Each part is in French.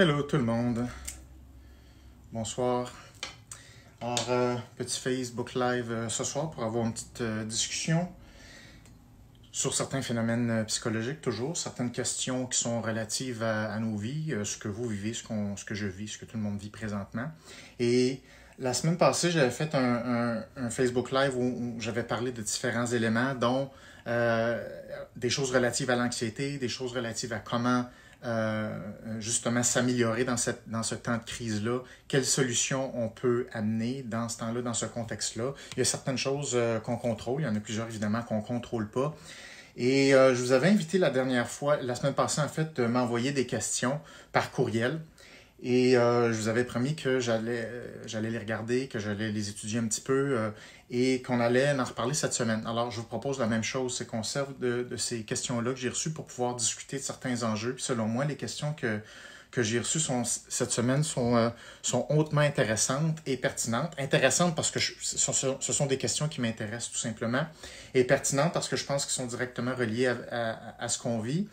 Hello tout le monde. Bonsoir. Alors, euh, petit Facebook Live euh, ce soir pour avoir une petite euh, discussion sur certains phénomènes psychologiques, toujours, certaines questions qui sont relatives à, nos vies, ce que vous vivez, ce, que je vis, ce que tout le monde vit présentement. Et la semaine passée, j'avais fait un, Facebook Live où, j'avais parlé de différents éléments, dont des choses relatives à l'anxiété, des choses relatives à comment euh, justement s'améliorer dans, ce temps de crise-là, quelles solutions on peut amener dans ce temps-là, dans ce contexte-là? Il y a certaines choses euh, qu'on contrôle, il y en a plusieurs évidemment qu'on ne contrôle pas. Et euh, je vous avais invité la dernière fois, la semaine passée en fait, de m'envoyer des questions par courriel. Et euh, je vous avais promis que j'allais euh, j'allais les regarder, que j'allais les étudier un petit peu euh, et qu'on allait en reparler cette semaine. Alors, je vous propose la même chose, c'est qu'on serve de, de ces questions-là que j'ai reçues pour pouvoir discuter de certains enjeux. Puis selon moi, les questions que, que j'ai reçues sont, cette semaine sont, euh, sont hautement intéressantes et pertinentes. Intéressantes parce que je- ce, sont, des questions qui m'intéressent tout simplement et pertinentes parce que je pense qu'elles sont directement reliées à, à- à ce qu'on vit.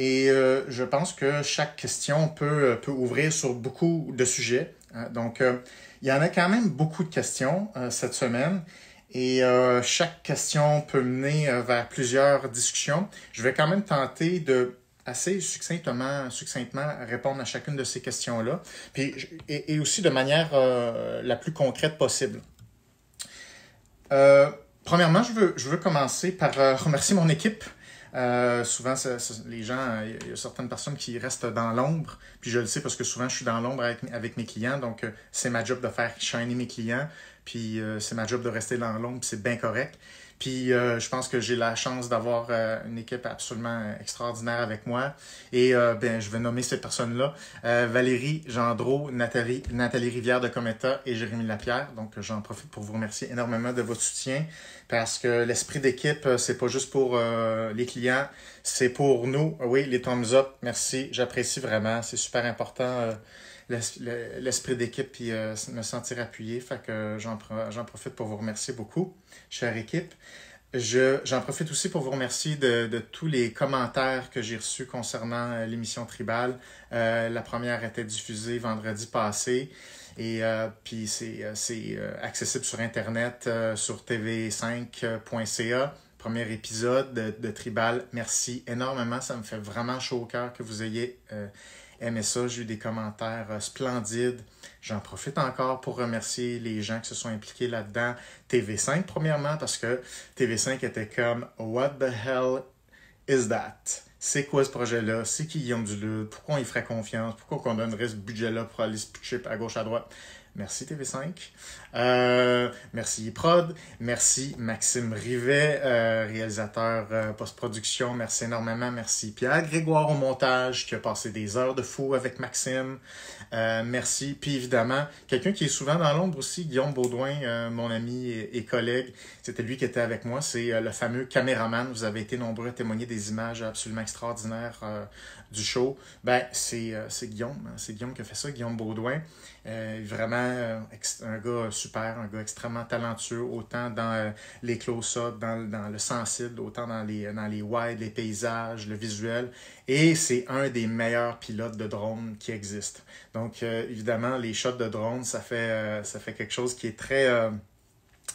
Et euh, je pense que chaque question peut, peut ouvrir sur beaucoup de sujets. hein. Donc, euh, il y en a quand même beaucoup de questions euh, cette semaine. Et euh, chaque question peut mener euh, vers plusieurs discussions. Je vais quand même tenter de assez succinctement, succinctement répondre à chacune de ces questions-là. Puis, et, et aussi de manière euh, la plus concrète possible. Euh, premièrement, je veux, je veux commencer par euh, remercier mon équipe. Euh, souvent, les gens, il y a certaines personnes qui restent dans l'ombre, puis je le sais parce que souvent je suis dans l'ombre avec, mes clients, donc euh, c'est ma job de faire shiner mes clients, puis euh, c'est ma job de rester dans l'ombre, c'est bien correct. Puis euh, je pense que j'ai la chance d'avoir euh, une équipe absolument extraordinaire avec moi. Et euh, ben, je vais nommer ces personnes-là. Euh, Valérie Gendreau, Nathalie, Nathalie Rivière de Cometa et Jérémy Lapierre. Donc j'en profite pour vous remercier énormément de votre soutien parce que l'esprit d'équipe, euh, c'est pas juste pour euh, les clients, c'est pour nous. Oui, les thumbs up, merci, j'apprécie vraiment. C'est super important. L'es- le- l'esprit d'équipe puis euh, me sentir appuyé. Fait que j'en pro- j'en profite pour vous remercier beaucoup, chère équipe. Je- J'en profite aussi pour vous remercier de, de tous les commentaires que j'ai reçus concernant euh, l'émission Tribal. Euh, la première était diffusée vendredi passé et puis c'est accessible sur Internet, sur tv5.ca. Premier épisode de, de Tribal. Merci énormément. Ça me fait vraiment chaud au cœur que vous ayez aimé ça. J'ai eu des commentaires euh, splendides. J'en profite encore pour remercier les gens qui se sont impliqués là-dedans. TV5, premièrement, parce que TV5 était comme What the hell is that? C'est quoi ce projet-là? C'est qui Guillaume Duluth? Pourquoi on y ferait confiance? Pourquoi on donnerait ce budget-là pour aller se à gauche, à droite? Merci TV5. Euh, merci Prod. Merci Maxime Rivet, euh, réalisateur euh, post-production. Merci énormément. Merci Pierre Grégoire au montage qui a passé des heures de fou avec Maxime. Merci. Puis évidemment, quelqu'un qui est souvent dans l'ombre aussi, Guillaume Baudouin, mon ami et, et collègue. C'était lui qui était avec moi. C'est le fameux caméraman. Vous avez été nombreux à témoigner des images absolument extraordinaires du show. Ben, c'est euh, Guillaume. hein. C'est Guillaume qui a fait ça, Guillaume Baudouin. Euh, vraiment euh, un gars super, un gars extrêmement talentueux, autant dans les close-up, dans, dans le sensible, autant dans les, dans les les paysages, le visuel. Et c'est un des meilleurs pilotes de drone qui existent. Donc, évidemment, les shots de drone, ça fait, ça fait quelque chose qui est très,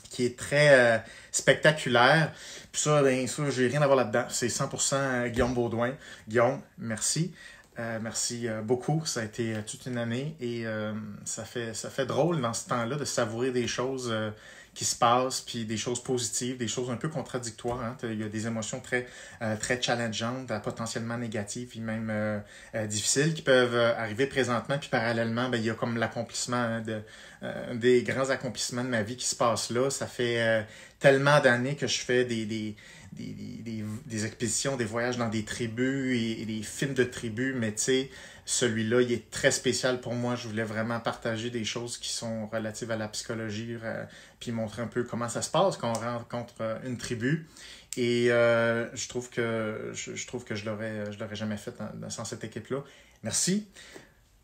qui est très spectaculaire. Puis ça, ben, ça, j'ai rien à voir là-dedans. C'est 100% Guillaume Baudouin. Guillaume, merci. Euh, merci euh, beaucoup. Ça a été euh, toute une année et euh, ça, fait, drôle dans ce temps-là de savourer des choses euh, qui se passent, puis des choses positives, des choses un peu contradictoires. hein. Il y a des émotions très, euh, très challengeantes, potentiellement négatives, puis même euh, euh, difficiles qui peuvent euh, arriver présentement. Puis parallèlement, ben, il y a comme l'accomplissement hein, de, euh, des grands accomplissements de ma vie qui se passent là. Ça fait tellement d'années que je fais des, des, des, des, des, expéditions, des voyages dans des tribus et, des films de tribus, mais tu sais, celui-là, il est très spécial pour moi. Je voulais vraiment partager des choses qui sont relatives à la psychologie, euh, puis montrer un peu comment ça se passe quand on rencontre euh, une tribu. Et euh, je trouve que je, je trouve que je l'aurais je l'aurais jamais fait sans cette équipe-là. Merci.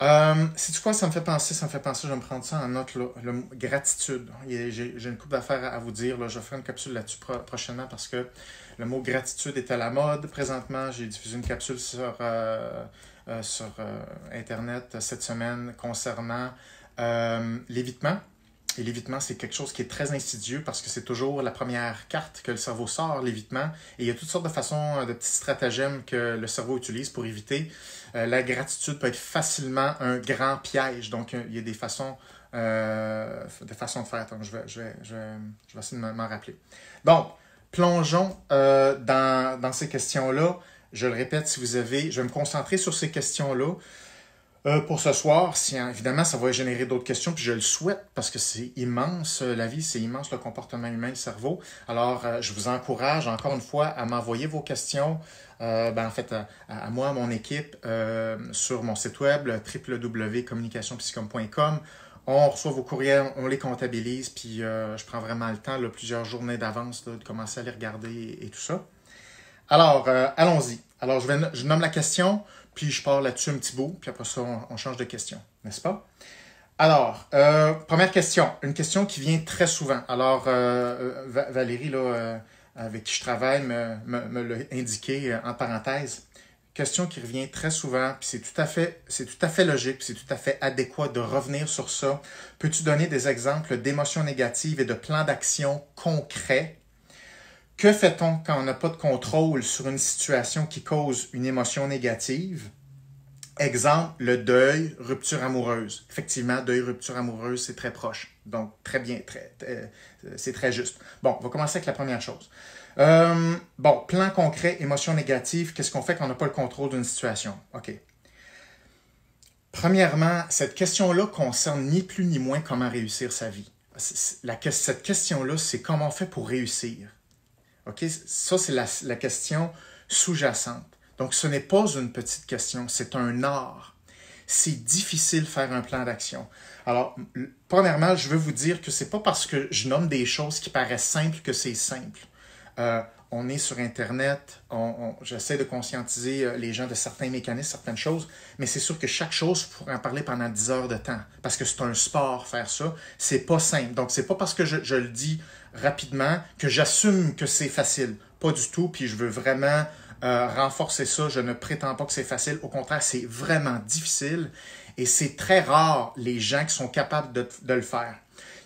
Euh, C'est quoi ça me fait penser? Ça me fait penser, je vais me prendre ça en note, là, le gratitude. J'ai une couple d'affaires à vous dire. Là. Je vais faire une capsule là-dessus pro- prochainement parce que le mot gratitude est à la mode. Présentement, j'ai diffusé une capsule sur euh, sur Internet cette semaine concernant l'évitement. Et l'évitement, c'est quelque chose qui est très insidieux parce que c'est toujours la première carte que le cerveau sort, l'évitement. Et il y a toutes sortes de façons, de petits stratagèmes que le cerveau utilise pour éviter. la gratitude peut être facilement un grand piège. Donc, il y a des façons euh, de façon de faire. je vais, je, vais, je, vais, essayer de m'en rappeler. Donc, plongeons euh, dans, dans, ces questions-là. Je le répète, si vous avez, je vais me concentrer sur ces questions-là. Euh, pour ce soir, si, évidemment, ça va générer d'autres questions, puis je le souhaite parce que c'est immense la vie, c'est immense le comportement humain, le cerveau. Alors, je vous encourage encore une fois à m'envoyer vos questions, ben, en fait, à, moi, à mon équipe, sur mon site web, www.communicationpsychom.com on reçoit vos courriels, on les comptabilise, puis euh, je prends vraiment le temps, plusieurs journées d'avance, de commencer à les regarder et, tout ça. Alors, euh, allons-y. Alors, je, je nomme la question, puis je pars là-dessus un petit bout, puis après ça, on, change de question, n'est-ce pas? Alors, euh, première question, une question qui vient très souvent. Alors, Valérie, là, avec qui je travaille, me, me l'a indiqué en parenthèse question qui revient très souvent, puis c'est tout à fait, c'est tout à fait logique, c'est tout à fait adéquat de revenir sur ça. Peux-tu donner des exemples d'émotions négatives et de plans d'action concrets? Que fait-on quand on n'a pas de contrôle sur une situation qui cause une émotion négative? Exemple, le deuil, rupture amoureuse. Effectivement, deuil, rupture amoureuse, c'est très proche. Donc, très bien, très, c'est très juste. Bon, on va commencer avec la première chose. Euh, bon, plan concret, émotion négative, qu'est-ce qu'on fait quand on n'a pas le contrôle d'une situation? OK. Premièrement, cette question-là concerne ni plus ni moins comment réussir sa vie. cette question-là, c'est comment on fait pour réussir. OK? Ça, c'est la, question sous-jacente. Donc, ce n'est pas une petite question, c'est un art. C'est difficile de faire un plan d'action. Alors, premièrement, je veux vous dire que c'est pas parce que je nomme des choses qui paraissent simples que c'est simple. Euh, on est sur Internet, j'essaie de conscientiser euh, les gens de certains mécanismes, certaines choses, mais c'est sûr que chaque chose, je pourrais en parler pendant 10 heures de temps, parce que c'est un sport faire ça. C'est pas simple. Donc, c'est pas parce que je, le dis rapidement que j'assume que c'est facile. Pas du tout, puis je veux vraiment euh, renforcer ça. Je ne prétends pas que c'est facile. Au contraire, c'est vraiment difficile et c'est très rare les gens qui sont capables de, de le faire.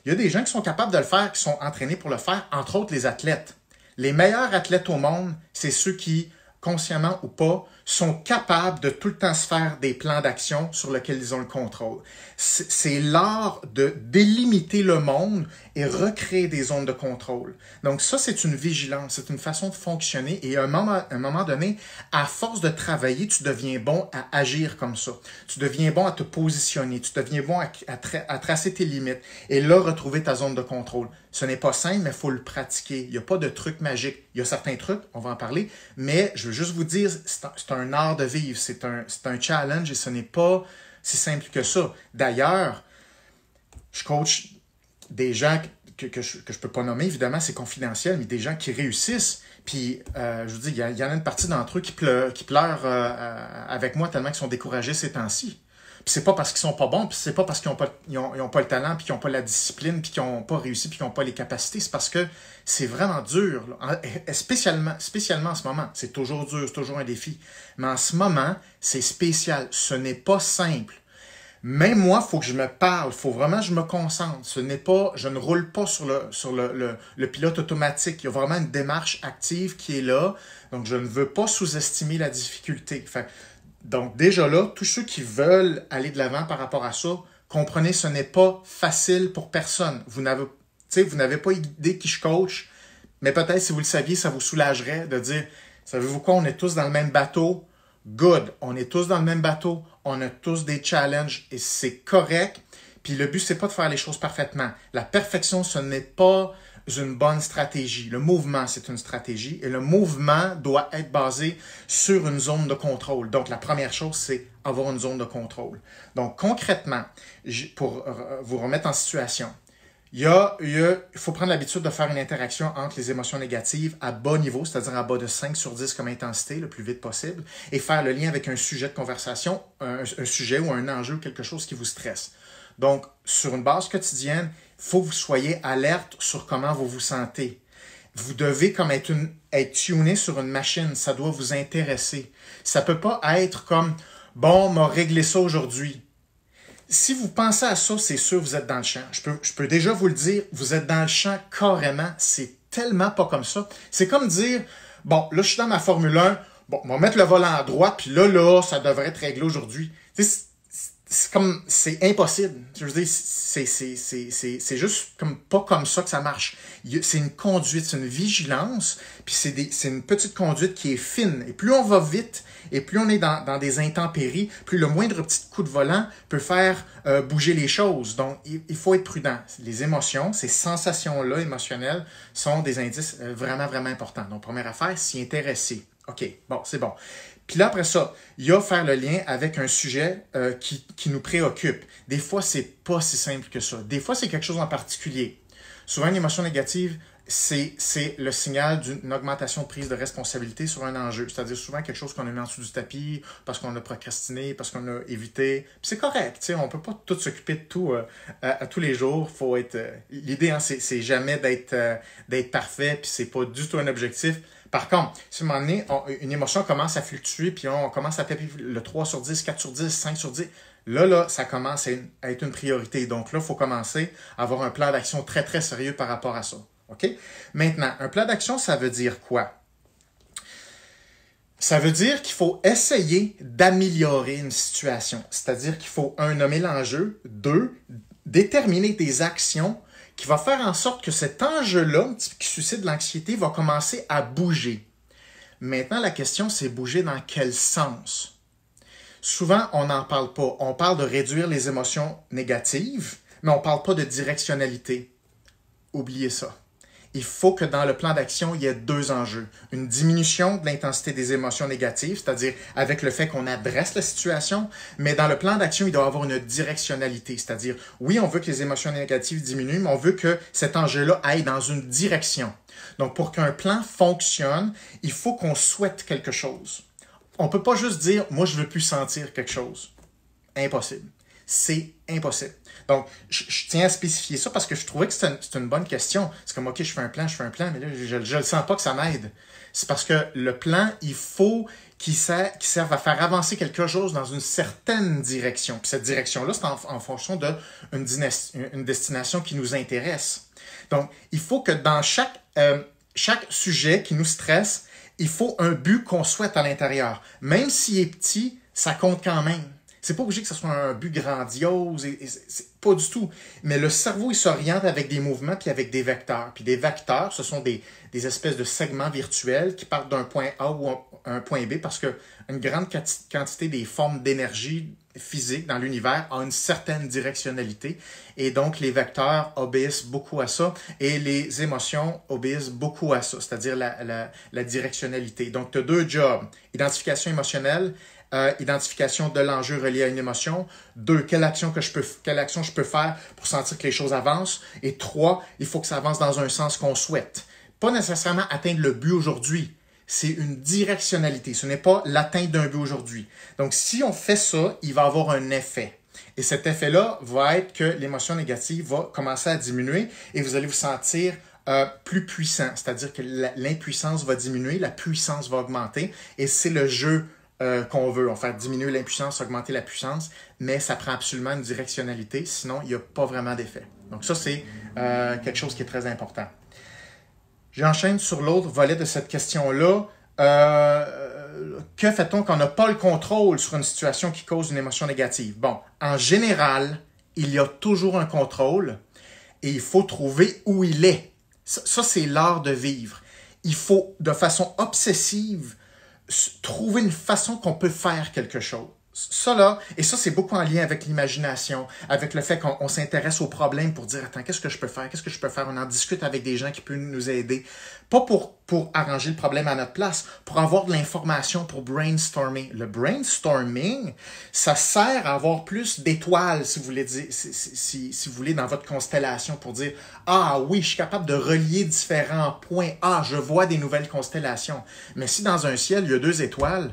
Il y a des gens qui sont capables de le faire, qui sont entraînés pour le faire, entre autres les athlètes. Les meilleurs athlètes au monde, c'est ceux qui, consciemment ou pas, sont capables de tout le temps se faire des plans d'action sur lesquels ils ont le contrôle. C'est l'art de délimiter le monde et recréer des zones de contrôle. Donc ça, c'est une vigilance, c'est une façon de fonctionner et à un moment, donné, à force de travailler, tu deviens bon à agir comme ça. Tu deviens bon à te positionner, tu deviens bon à, à tracer tes limites et là, retrouver ta zone de contrôle. Ce n'est pas simple, mais il faut le pratiquer. Il n'y a pas de truc magique. Il y a certains trucs, on va en parler, mais je veux juste vous dire, c'est un, art de vivre, c'est un, challenge et ce n'est pas si simple que ça. D'ailleurs, je coach des gens que, je ne peux pas nommer, évidemment, c'est confidentiel, mais des gens qui réussissent. Puis, euh, je vous dis, il y, en a une partie d'entre eux qui pleurent, qui pleurent euh, euh, avec moi tellement qu'ils sont découragés ces temps-ci. C'est pas parce qu'ils sont pas bons, puis c'est pas parce qu'ils n'ont pas, ils ont, pas le talent, puis qu'ils n'ont pas la discipline, puis qu'ils n'ont pas réussi, puis qu'ils n'ont pas les capacités. C'est parce que c'est vraiment dur. Spécialement, spécialement en ce moment. C'est toujours dur, c'est toujours un défi. Mais en ce moment, c'est spécial. Ce n'est pas simple. Même moi, il faut que je me parle, il faut vraiment que je me concentre. Ce n'est pas, je ne roule pas sur le, sur le, le, pilote automatique. Il y a vraiment une démarche active qui est là. Donc, je ne veux pas sous-estimer la difficulté. Donc déjà là, tous ceux qui veulent aller de l'avant par rapport à ça, comprenez, ce n'est pas facile pour personne. Vous n'avez, pas idée qui je coach, mais peut-être si vous le saviez, ça vous soulagerait de dire, savez-vous quoi, on est tous dans le même bateau? Good, on est tous dans le même bateau, on a tous des challenges et c'est correct. Puis le but, c'est pas de faire les choses parfaitement. La perfection, ce n'est pas une bonne stratégie. Le mouvement, c'est une stratégie et le mouvement doit être basé sur une zone de contrôle. Donc, la première chose, c'est avoir une zone de contrôle. Donc, concrètement, pour vous remettre en situation, il, faut prendre l'habitude de faire une interaction entre les émotions négatives à bas niveau, c'est-à-dire à bas de 5 sur 10 comme intensité, le plus vite possible, et faire le lien avec un sujet de conversation, un, un sujet ou un enjeu, quelque chose qui vous stresse. Donc, sur une base quotidienne, faut que vous soyez alerte sur comment vous vous sentez. Vous devez comme être, une, être tuné sur une machine, ça doit vous intéresser. Ça peut pas être comme bon, m'a réglé ça aujourd'hui. Si vous pensez à ça, c'est sûr, vous êtes dans le champ. Je peux, je peux déjà vous le dire, vous êtes dans le champ carrément. C'est tellement pas comme ça. C'est comme dire, bon, là, je suis dans ma Formule 1, bon, on va mettre le volant à droite, puis là, là, ça devrait être réglé aujourd'hui c'est comme c'est impossible. Je veux dire, c'est, juste comme pas comme ça que ça marche. C'est une conduite, c'est une vigilance, puis c'est une petite conduite qui est fine. Et plus on va vite, et plus on est dans, dans des intempéries, plus le moindre petit coup de volant peut faire euh, bouger les choses. Donc, il, faut être prudent. Les émotions, ces sensations-là émotionnelles sont des indices euh, vraiment, vraiment importants. Donc, première affaire, s'y intéresser. OK, bon, c'est bon. Puis là, après ça, il y a faire le lien avec un sujet euh, qui, qui, nous préoccupe. Des fois, c'est pas si simple que ça. Des fois, c'est quelque chose en particulier. Souvent, une émotion négative, c'est, le signal d'une augmentation de prise de responsabilité sur un enjeu. C'est-à-dire souvent quelque chose qu'on a mis en dessous du tapis parce qu'on a procrastiné, parce qu'on a évité. C'est correct, on peut pas tout s'occuper de tout euh, à, tous les jours. Faut être. Euh, l'idée, hein, c'est, jamais d'être, d'être parfait, puis c'est pas du tout un objectif. Par contre, si à un moment donné, une émotion commence à fluctuer, puis on commence à taper le 3 sur 10, 4 sur 10, 5 sur 10, là, là, ça commence à être une priorité. Donc là, il faut commencer à avoir un plan d'action très, très sérieux par rapport à ça. OK? Maintenant, un plan d'action, ça veut dire quoi? Ça veut dire qu'il faut essayer d'améliorer une situation. C'est-à-dire qu'il faut, un, nommer l'enjeu, deux, déterminer des actions qui va faire en sorte que cet enjeu-là, qui suscite l'anxiété, va commencer à bouger. Maintenant, la question, c'est bouger dans quel sens? Souvent, on n'en parle pas. On parle de réduire les émotions négatives, mais on ne parle pas de directionnalité. Oubliez ça il faut que dans le plan d'action, il y ait deux enjeux. Une diminution de l'intensité des émotions négatives, c'est-à-dire avec le fait qu'on adresse la situation, mais dans le plan d'action, il doit avoir une directionnalité, c'est-à-dire, oui, on veut que les émotions négatives diminuent, mais on veut que cet enjeu-là aille dans une direction. Donc, pour qu'un plan fonctionne, il faut qu'on souhaite quelque chose. On ne peut pas juste dire, moi, je veux plus sentir quelque chose. Impossible. C'est impossible. Donc, je, tiens à spécifier ça parce que je trouvais que c'était une, bonne question. C'est comme, OK, je fais un plan, je fais un plan, mais là, je ne le sens pas que ça m'aide. C'est parce que le plan, il faut qu'il serve, à faire avancer quelque chose dans une certaine direction. Cette direction-là, c'est en, fonction d'une une destination qui nous intéresse. Donc, il faut que dans euh, chaque sujet qui nous stresse, il faut un but qu'on souhaite à l'intérieur. Même s'il est petit, ça compte quand même. C'est pas obligé que ce soit un but grandiose, et, c'est pas du tout. Mais le cerveau, il s'oriente avec des mouvements puis avec des vecteurs. Puis des vecteurs, ce sont des, des espèces de segments virtuels qui partent d'un point A ou un, point B parce que une grande quantité des formes d'énergie physique dans l'univers a une certaine directionnalité. Et donc, les vecteurs obéissent beaucoup à ça et les émotions obéissent beaucoup à ça, c'est-à-dire la, la, directionnalité. Donc, tu deux jobs, identification émotionnelle euh, identification de l'enjeu relié à une émotion. Deux, quelle action, que je peux, quelle action je peux faire pour sentir que les choses avancent. Et trois, il faut que ça avance dans un sens qu'on souhaite. Pas nécessairement atteindre le but aujourd'hui. C'est une directionnalité. Ce n'est pas l'atteinte d'un but aujourd'hui. Donc, si on fait ça, il va avoir un effet. Et cet effet-là va être que l'émotion négative va commencer à diminuer et vous allez vous sentir euh, plus puissant. C'est-à-dire que l'impuissance va diminuer, la puissance va augmenter. Et c'est le jeu euh, qu'on veut. On fait diminuer l'impuissance, augmenter la puissance, mais ça prend absolument une directionnalité, sinon il n'y a pas vraiment d'effet. Donc ça, c'est euh, quelque chose qui est très important. J'enchaîne sur l'autre volet de cette question-là. Euh, que fait-on quand on n'a pas le contrôle sur une situation qui cause une émotion négative? Bon, en général, il y a toujours un contrôle et il faut trouver où il est. ça c'est l'art de vivre. Il faut, de façon obsessive, trouver une façon qu'on peut faire quelque chose. Ça là, et ça c'est beaucoup en lien avec l'imagination, avec le fait qu'on s'intéresse aux problèmes pour dire attends qu'est-ce que je peux faire, qu'est-ce que je peux faire, on en discute avec des gens qui peuvent nous aider, pas pour arranger le problème à notre place, pour avoir de l'information, pour brainstormer. Le brainstorming, ça sert à avoir plus d'étoiles si vous voulez dans votre constellation pour dire ah oui je suis capable de relier différents points, ah je vois des nouvelles constellations. Mais si dans un ciel il y a deux étoiles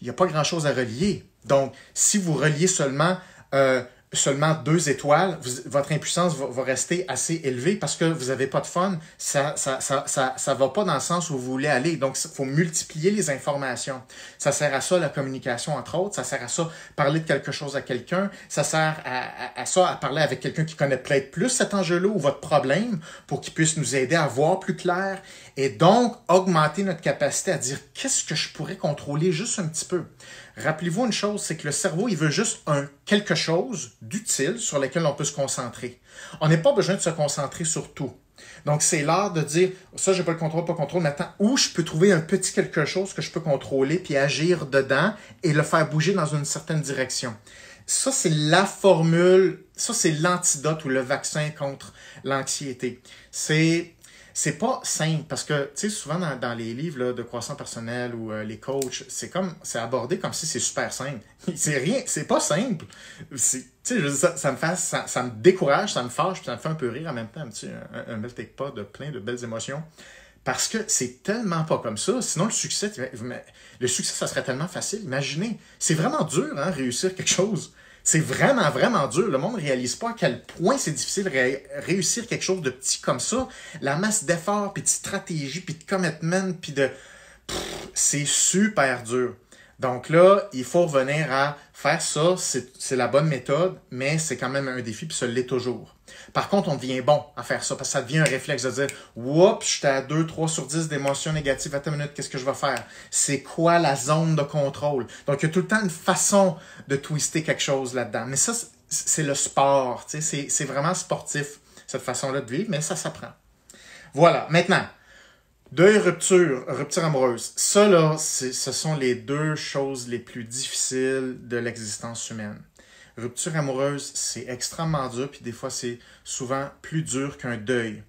il n'y a pas grand-chose à relier. Donc, si vous reliez seulement euh, seulement deux étoiles, votre impuissance va, rester assez élevée parce que vous n'avez pas de fun. Ça ça, ça, ça, ça, va pas dans le sens où vous voulez aller. Donc, il faut multiplier les informations. Ça sert à ça, la communication, entre autres. Ça sert à ça, parler de quelque chose à quelqu'un. Ça sert à, à, ça, à parler avec quelqu'un qui connaît peut-être plus cet enjeu-là ou votre problème pour qu'il puisse nous aider à voir plus clair et donc augmenter notre capacité à dire qu'est-ce que je pourrais contrôler juste un petit peu? Rappelez-vous une chose, c'est que le cerveau, il veut juste un quelque chose d'utile sur lequel on peut se concentrer. On n'a pas besoin de se concentrer sur tout. Donc, c'est l'art de dire, ça, j'ai pas le contrôle, pas le contrôle, mais attends, où je peux trouver un petit quelque chose que je peux contrôler, puis agir dedans et le faire bouger dans une certaine direction? Ça, c'est la formule, ça, c'est l'antidote ou le vaccin contre l'anxiété. C'est c'est pas simple parce que, tu souvent dans, les livres de croissance personnelle ou euh, les coachs, c'est comme, c'est abordé comme si c'est super simple. C'est rien, c'est pas simple. Tu sais, ça, ça, me ça, me décourage, ça me fâche, puis ça me fait un peu rire en même temps, un petit, un, melting pot de plein de belles émotions. Parce que c'est tellement pas comme ça. Sinon, le succès, le succès, ça serait tellement facile. Imaginez, c'est vraiment dur, hein, réussir quelque chose. C'est vraiment, vraiment dur. Le monde ne réalise pas à quel point c'est difficile réussir quelque chose de petit comme ça. La masse d'efforts, puis de stratégie, puis de commitment, puis de... C'est super dur. Donc là, il faut revenir à faire ça, c'est la bonne méthode, mais c'est quand même un défi, puis ça l'est toujours. Par contre, on devient bon à faire ça, parce que ça devient un réflexe de dire Oups, j'étais à 2, 3 sur 10 d'émotions négatives, à ta minute, qu'est-ce que je vais faire? C'est quoi la zone de contrôle? Donc, il y a tout le temps une façon de twister quelque chose là-dedans. Mais ça, c'est le sport, c'est vraiment sportif, cette façon-là de vivre, mais ça s'apprend. Voilà, maintenant, Deuil, rupture, rupture amoureuse. Ça, là, ce sont les deux choses les plus difficiles de l'existence humaine. Rupture amoureuse, c'est extrêmement dur, puis des fois, c'est souvent plus dur qu'un deuil.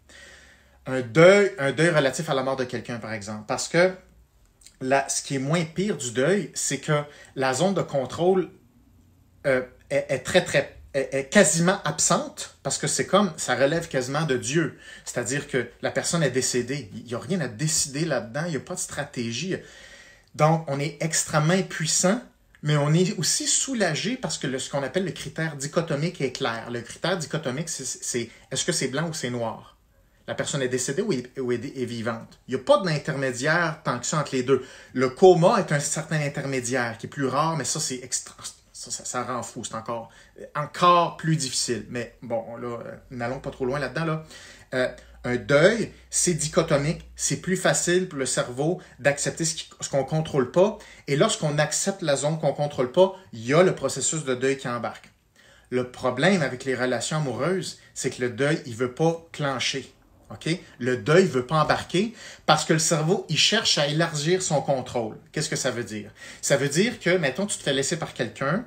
Un deuil, un deuil relatif à la mort de quelqu'un, par exemple. Parce que ce qui est moins pire du deuil, c'est que la zone de contrôle euh, est, très, très est, quasiment absente parce que c'est comme, ça relève quasiment de Dieu. C'est-à-dire que la personne est décédée. Il n'y a rien à décider là-dedans, il n'y a pas de stratégie. Donc, on est extrêmement puissant, mais on est aussi soulagé parce que ce qu'on appelle le critère dichotomique est clair. Le critère dichotomique, c'est est-ce que c'est blanc ou c'est noir? La personne est décédée ou est, est, vivante? Il n'y a pas d'intermédiaire tant que ça entre les deux. Le coma est un certain intermédiaire qui est plus rare, mais ça, c'est extra, ça, rend fou. C'est encore, encore plus difficile. Mais bon, là, euh, n'allons pas trop loin là-dedans. Là. Euh, un deuil, c'est dichotomique. C'est plus facile pour le cerveau d'accepter ce qu'on ne contrôle pas. Et lorsqu'on accepte la zone qu'on ne contrôle pas, il y a le processus de deuil qui embarque. Le problème avec les relations amoureuses, c'est que le deuil, il ne veut pas clencher. Le deuil ne veut pas embarquer parce que le cerveau, il cherche à élargir son contrôle. Qu'est-ce que ça veut dire? Ça veut dire que, mettons, tu te fais laisser par quelqu'un,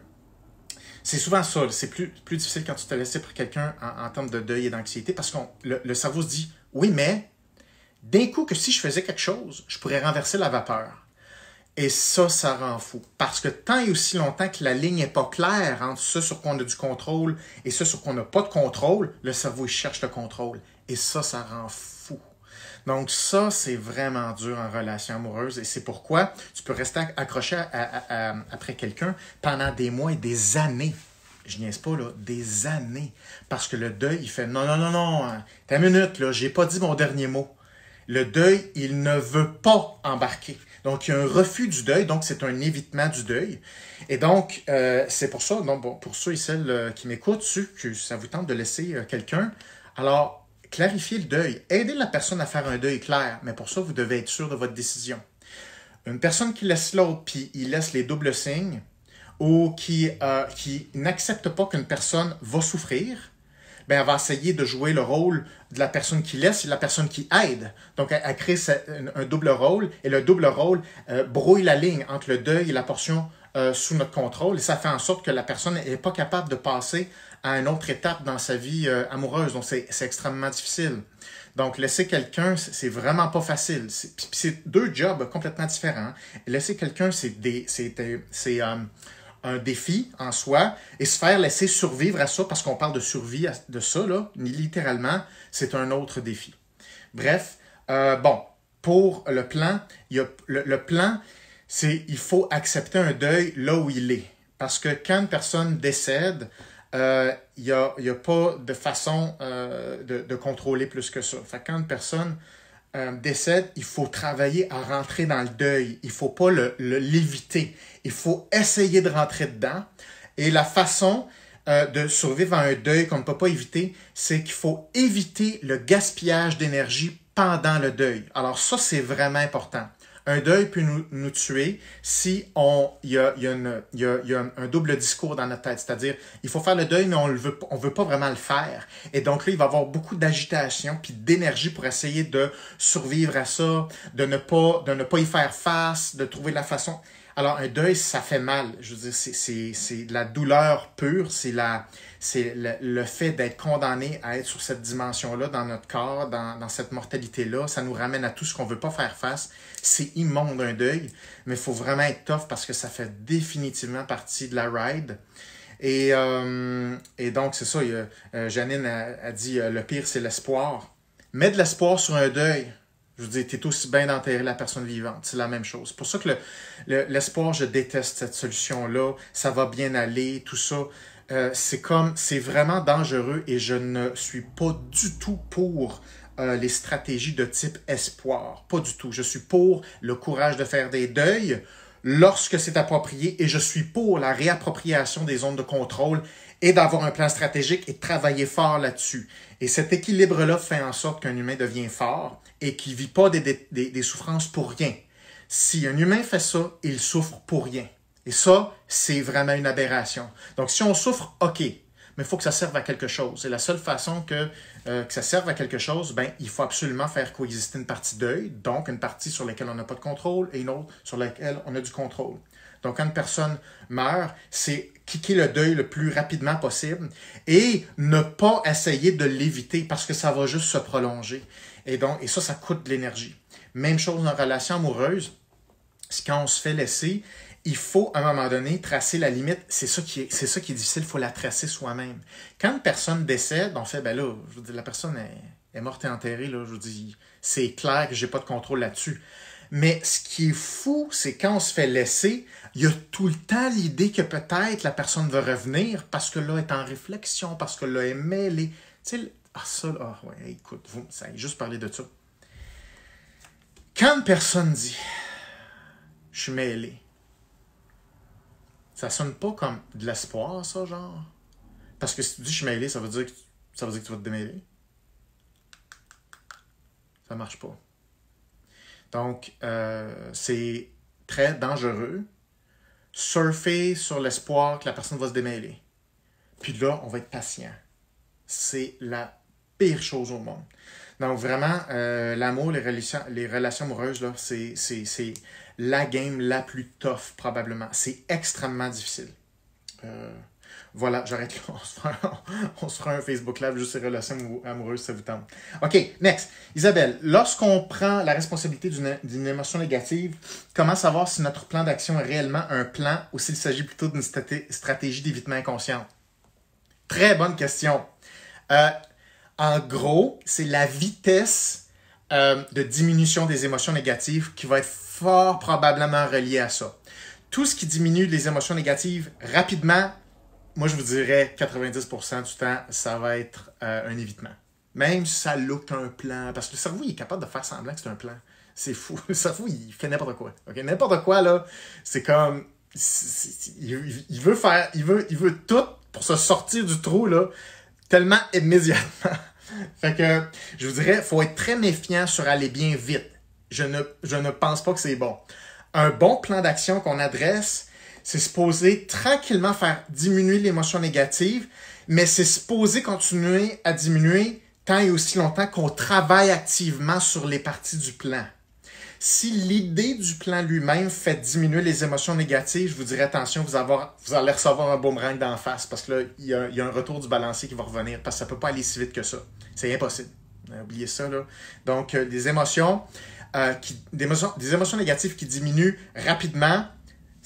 c'est souvent ça. C'est plus, plus difficile quand tu te laisses pour quelqu'un en, termes de deuil et d'anxiété parce que le, cerveau se dit oui, mais d'un coup que si je faisais quelque chose, je pourrais renverser la vapeur. Et ça, ça rend fou. Parce que tant et aussi longtemps que la ligne n'est pas claire entre ce sur quoi on a du contrôle et ce sur quoi on n'a pas de contrôle, le cerveau il cherche le contrôle. Et ça, ça rend fou. Donc ça, c'est vraiment dur en relation amoureuse et c'est pourquoi tu peux rester accroché après quelqu'un pendant des mois et des années. Je niaise pas, là, des années. Parce que le deuil, il fait non, non, non, non, hein, ta minute, là, j'ai pas dit mon dernier mot. Le deuil, il ne veut pas embarquer. Donc, il y a un refus du deuil, donc c'est un évitement du deuil. Et donc, euh, c'est pour ça, donc, pour ceux et celles euh, qui m'écoutent, que ça vous tente de laisser euh, quelqu'un, alors clarifier le deuil, aider la personne à faire un deuil clair, mais pour ça, vous devez être sûr de votre décision. Une personne qui laisse l'autre, puis il laisse les doubles signes, ou qui, euh, n'accepte pas qu'une personne va souffrir, ben, elle va essayer de jouer le rôle de la personne qui laisse et la personne qui aide. Donc, elle, crée un, double rôle, et le double rôle euh, brouille la ligne entre le deuil et la portion euh, sous notre contrôle, et ça fait en sorte que la personne n'est pas capable de passer à une autre étape dans sa vie euh, amoureuse. Donc, c'est extrêmement difficile. Donc, laisser quelqu'un, c'est vraiment pas facile. C'est deux jobs complètement différents. Laisser quelqu'un, c'est euh, un défi en soi. Et se faire laisser survivre à ça, parce qu'on parle de survie de ça, là, littéralement, c'est un autre défi. Bref, bon, pour le plan, le, le plan, c'est il faut accepter un deuil là où il est. Parce que quand une personne décède, il n'y a, a, pas de façon de, de, contrôler plus que ça. Fait quand une personne décède, il faut travailler à rentrer dans le deuil. Il ne faut pas le, l'éviter. Il faut essayer de rentrer dedans. Et la façon de survivre à un deuil qu'on ne peut pas éviter, c'est qu'il faut éviter le gaspillage d'énergie pendant le deuil. Alors ça, c'est vraiment important. Un deuil peut nous, tuer si on il y a, y, a y, a, y a, un double discours dans notre tête. C'est-à-dire, il faut faire le deuil, mais on ne veut, on veut pas vraiment le faire. Et donc là, il va y avoir beaucoup d'agitation puis d'énergie pour essayer de survivre à ça, de ne, pas, de ne pas y faire face, de trouver la façon. Alors, un deuil, ça fait mal. Je veux dire, c'est de la douleur pure, c'est la, c'est le, fait d'être condamné à être sur cette dimension-là dans notre corps, dans, dans cette mortalité-là. Ça nous ramène à tout ce qu'on ne veut pas faire face. C'est immonde un deuil, mais il faut vraiment être tough parce que ça fait définitivement partie de la ride. Et, euh, et donc, c'est ça, euh, Janine a, dit euh, le pire, c'est l'espoir. Mets de l'espoir sur un deuil. Je vous dis, tu es aussi bien d'enterrer la personne vivante. C'est la même chose. C'est pour ça que l'espoir, je déteste cette solution-là. Ça va bien aller, tout ça. Euh, c'est comme, c'est vraiment dangereux et je ne suis pas du tout pour euh, les stratégies de type espoir. Pas du tout. Je suis pour le courage de faire des deuils lorsque c'est approprié et je suis pour la réappropriation des zones de contrôle et d'avoir un plan stratégique et de travailler fort là-dessus. Et cet équilibre-là fait en sorte qu'un humain devient fort et qu'il ne vit pas des, des, souffrances pour rien. Si un humain fait ça, il souffre pour rien. Et ça, c'est vraiment une aberration. Donc, si on souffre, OK, mais il faut que ça serve à quelque chose. Et la seule façon que, euh, que ça serve à quelque chose, ben, il faut absolument faire coexister une partie deuil, donc une partie sur laquelle on n'a pas de contrôle et une autre sur laquelle on a du contrôle. Donc, quand une personne meurt, c'est kicker le deuil le plus rapidement possible et ne pas essayer de l'éviter parce que ça va juste se prolonger. Et donc, et ça, ça coûte de l'énergie. Même chose en relation amoureuse. Quand on se fait laisser, il faut, à un moment donné, tracer la limite. C'est ça qui est, c'est difficile. Il faut la tracer soi-même. Quand une personne décède, on fait, ben là, je la personne est, morte et enterrée, là, je vous dis, c'est clair que j'ai pas de contrôle là-dessus. Mais ce qui est fou, c'est quand on se fait laisser, il y a tout le temps l'idée que peut-être la personne va revenir parce que là, est en réflexion, parce que là, elle est mêlée. Tu sais, ah, ça, ah, ouais, écoute, vous, ça juste parlé de ça. Quand une personne dit Je suis mêlé, ça sonne pas comme de l'espoir, ça, genre. Parce que si tu dis je suis mêlé, ça veut dire que, ça veut dire que tu vas te démêler. Ça marche pas. Donc, euh, c'est très dangereux. Surfer sur l'espoir que la personne va se démêler. Puis là, on va être patient. C'est la pire chose au monde. Donc, vraiment, euh, l'amour, les relations, les relations amoureuses, là, c'est, la game la plus tough, probablement. C'est extrêmement difficile. Euh, voilà, j'arrête là. On se, fera, un Facebook Live juste sur les relations amoureuses, ça vous tente. OK, next. Isabelle, lorsqu'on prend la responsabilité d'une émotion négative, comment savoir si notre plan d'action est réellement un plan ou s'il s'agit plutôt d'une stratégie d'évitement inconscient? Très bonne question. Euh, en gros, c'est la vitesse euh, de diminution des émotions négatives qui va être fort probablement reliée à ça. Tout ce qui diminue les émotions négatives rapidement moi, je vous dirais 90% du temps, ça va être euh, un évitement. Même si ça look un plan, parce que le cerveau, il est capable de faire semblant que c'est un plan. C'est fou. Le cerveau, il fait n'importe quoi. N'importe quoi, là, c'est comme. il, veut faire. Il veut, il veut tout pour se sortir du trou, là, tellement immédiatement. fait que, je vous dirais, faut être très méfiant sur aller bien vite. Je ne, je ne pense pas que c'est bon. Un bon plan d'action qu'on adresse, c'est supposé tranquillement faire diminuer l'émotion négative, mais c'est supposé continuer à diminuer tant et aussi longtemps qu'on travaille activement sur les parties du plan. Si l'idée du plan lui-même fait diminuer les émotions négatives, je vous dirais attention, vous, vous allez recevoir un boomerang d'en face parce que là, il y, a, un retour du balancier qui va revenir parce que ça ne peut pas aller si vite que ça. C'est impossible. Oubliez ça. Là. Donc, euh, émotions, euh, qui, des émotions, des émotions négatives qui diminuent rapidement,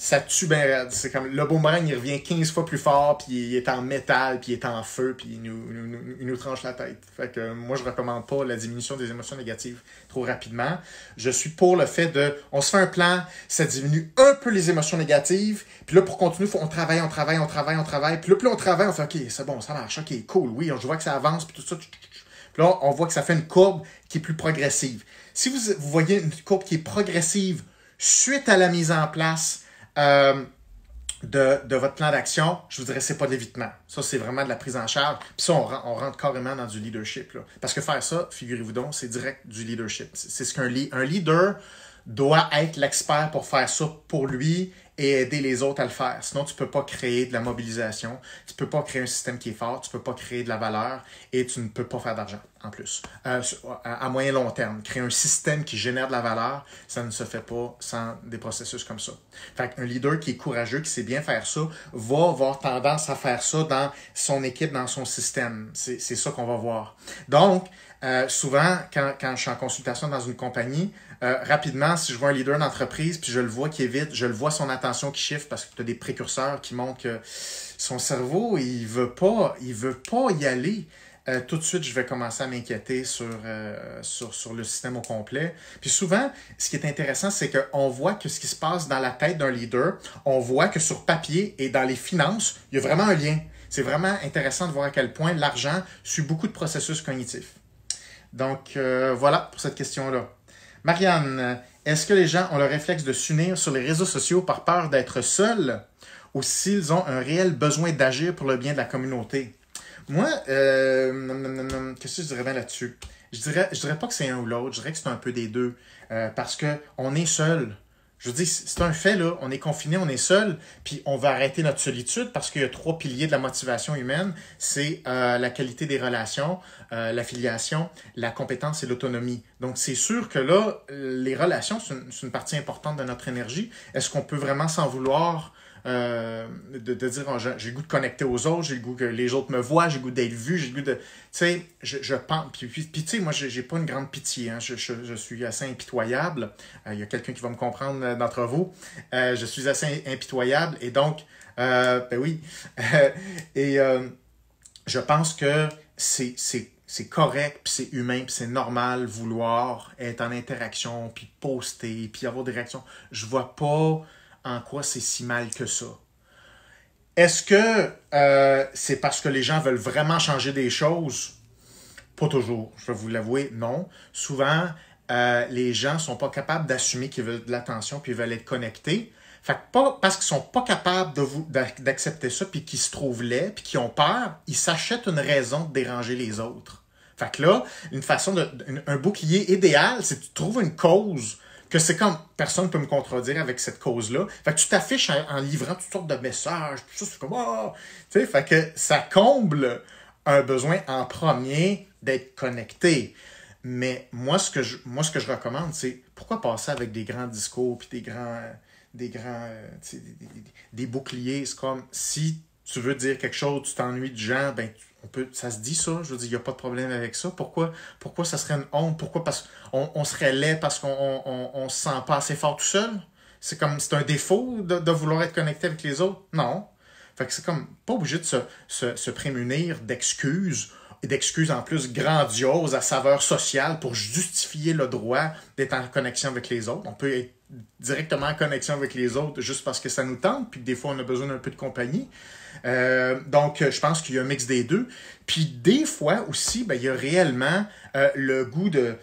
ça tue bien raide. C'est comme le boomerang, il revient 15 fois plus fort, puis il est en métal, puis il est en feu, puis il nous, nous, il nous tranche la tête. Fait que moi, je recommande pas la diminution des émotions négatives trop rapidement. Je suis pour le fait de, on se fait un plan, ça diminue un peu les émotions négatives, puis là, pour continuer, faut, on travaille, on travaille, on travaille, on travaille, puis là, plus on travaille, on fait, OK, c'est bon, ça marche, OK, cool, oui, je vois que ça avance, puis tout ça. Puis là, on voit que ça fait une courbe qui est plus progressive. Si vous, voyez une courbe qui est progressive suite à la mise en place euh, de, votre plan d'action, je vous dirais, pas de l'évitement. Ça, c'est vraiment de la prise en charge. Puis ça, on, rentre carrément dans du leadership. Parce que faire ça, figurez-vous donc, c'est direct du leadership. C'est ce qu'un un leader doit être l'expert pour faire ça pour lui et aider les autres à le faire. Sinon, tu ne peux pas créer de la mobilisation, tu ne peux pas créer un système qui est fort, tu ne peux pas créer de la valeur et tu ne peux pas faire d'argent en plus. Euh, à moyen long terme, créer un système qui génère de la valeur, ça ne se fait pas sans des processus comme ça. Fait un leader qui est courageux, qui sait bien faire ça, va avoir tendance à faire ça dans son équipe, dans son système. C'est ça qu'on va voir. Donc, euh, souvent, quand, quand, je suis en consultation dans une compagnie, euh, rapidement, si je vois un leader d'entreprise, puis je le vois qui est vite, je le vois son attention qui chiffre parce que tu as des précurseurs qui montrent que son cerveau, il veut pas, il veut pas y aller. Euh, tout de suite, je vais commencer à m'inquiéter sur, sur, sur, le système au complet. Puis souvent, ce qui est intéressant, c'est qu'on voit que ce qui se passe dans la tête d'un leader, on voit que sur papier et dans les finances, il y a vraiment un lien. C'est vraiment intéressant de voir à quel point l'argent suit beaucoup de processus cognitifs. Donc, euh, voilà pour cette question-là. Marianne, est-ce que les gens ont le réflexe de s'unir sur les réseaux sociaux par peur d'être seuls ou s'ils ont un réel besoin d'agir pour le bien de la communauté? Moi, euh, qu'est-ce que je dirais bien là-dessus? Je dirais, je dirais pas que c'est un ou l'autre, je dirais que c'est un peu des deux. Euh, parce qu'on est seul. Je veux dire, c'est un fait, là. On est confiné, on est seul, puis on va arrêter notre solitude parce qu'il y a trois piliers de la motivation humaine. C'est euh, la qualité des relations, euh, l'affiliation, la compétence et l'autonomie. Donc, c'est sûr que là, les relations, c'est une, partie importante de notre énergie. Est-ce qu'on peut vraiment s'en vouloir euh, de, dire oh, j'ai le goût de connecter aux autres, j'ai le goût que les autres me voient, j'ai le goût d'être vu, j'ai le goût de. Tu sais, je, je, pense. Puis, puis, tu sais, moi, j'ai pas une grande pitié. Hein, je, je, je, suis assez impitoyable. Euh, il y a quelqu'un qui va me comprendre euh, d'entre vous. je suis assez impitoyable. Et donc, ben oui. et je pense que c'est c'est correct, puis c'est humain, puis c'est normal vouloir être en interaction, puis poster, puis avoir des réactions. Je vois pas en quoi c'est si mal que ça. Est-ce que euh, c'est parce que les gens veulent vraiment changer des choses? Pas toujours, je vais vous l'avouer, non. Souvent, euh, les gens ne sont pas capables d'assumer qu'ils veulent de l'attention puis ils veulent être connectés. Fait que pas parce qu'ils sont pas capables de d'accepter ça puis qu'ils se trouvent laids puis qu'ils ont peur, ils s'achètent une raison de déranger les autres. Fait que là, une façon de un bouclier idéal, c'est que tu trouves une cause que c'est comme personne ne peut me contredire avec cette cause-là. Fait que tu t'affiches en, livrant toutes sortes de messages, tout ça, c'est comme oh! Tu sais, fait que ça comble un besoin en premier d'être connecté. Mais moi, ce que je, ce que je recommande, c'est pourquoi passer avec des grands discours puis des grands, des grands, des, des, boucliers. C'est comme si tu veux dire quelque chose, tu t'ennuies de gens, ben on peut, ça se dit ça, je veux dire, il n'y a pas de problème avec ça. Pourquoi, pourquoi ça serait une honte? Pourquoi? Parce on serait laid parce qu'on on, se sent pas assez fort tout seul? C'est comme c'est un défaut de, vouloir être connecté avec les autres? Non. Fait c'est comme pas obligé de se, se, se prémunir d'excuses et d'excuses en plus grandioses à saveur sociale pour justifier le droit d'être en connexion avec les autres. On peut être directement en connexion avec les autres juste parce que ça nous tente, puis des fois on a besoin d'un peu de compagnie. Euh, donc, je pense qu'il y a un mix des deux. Puis des fois aussi, ben, il y a réellement euh, le goût de,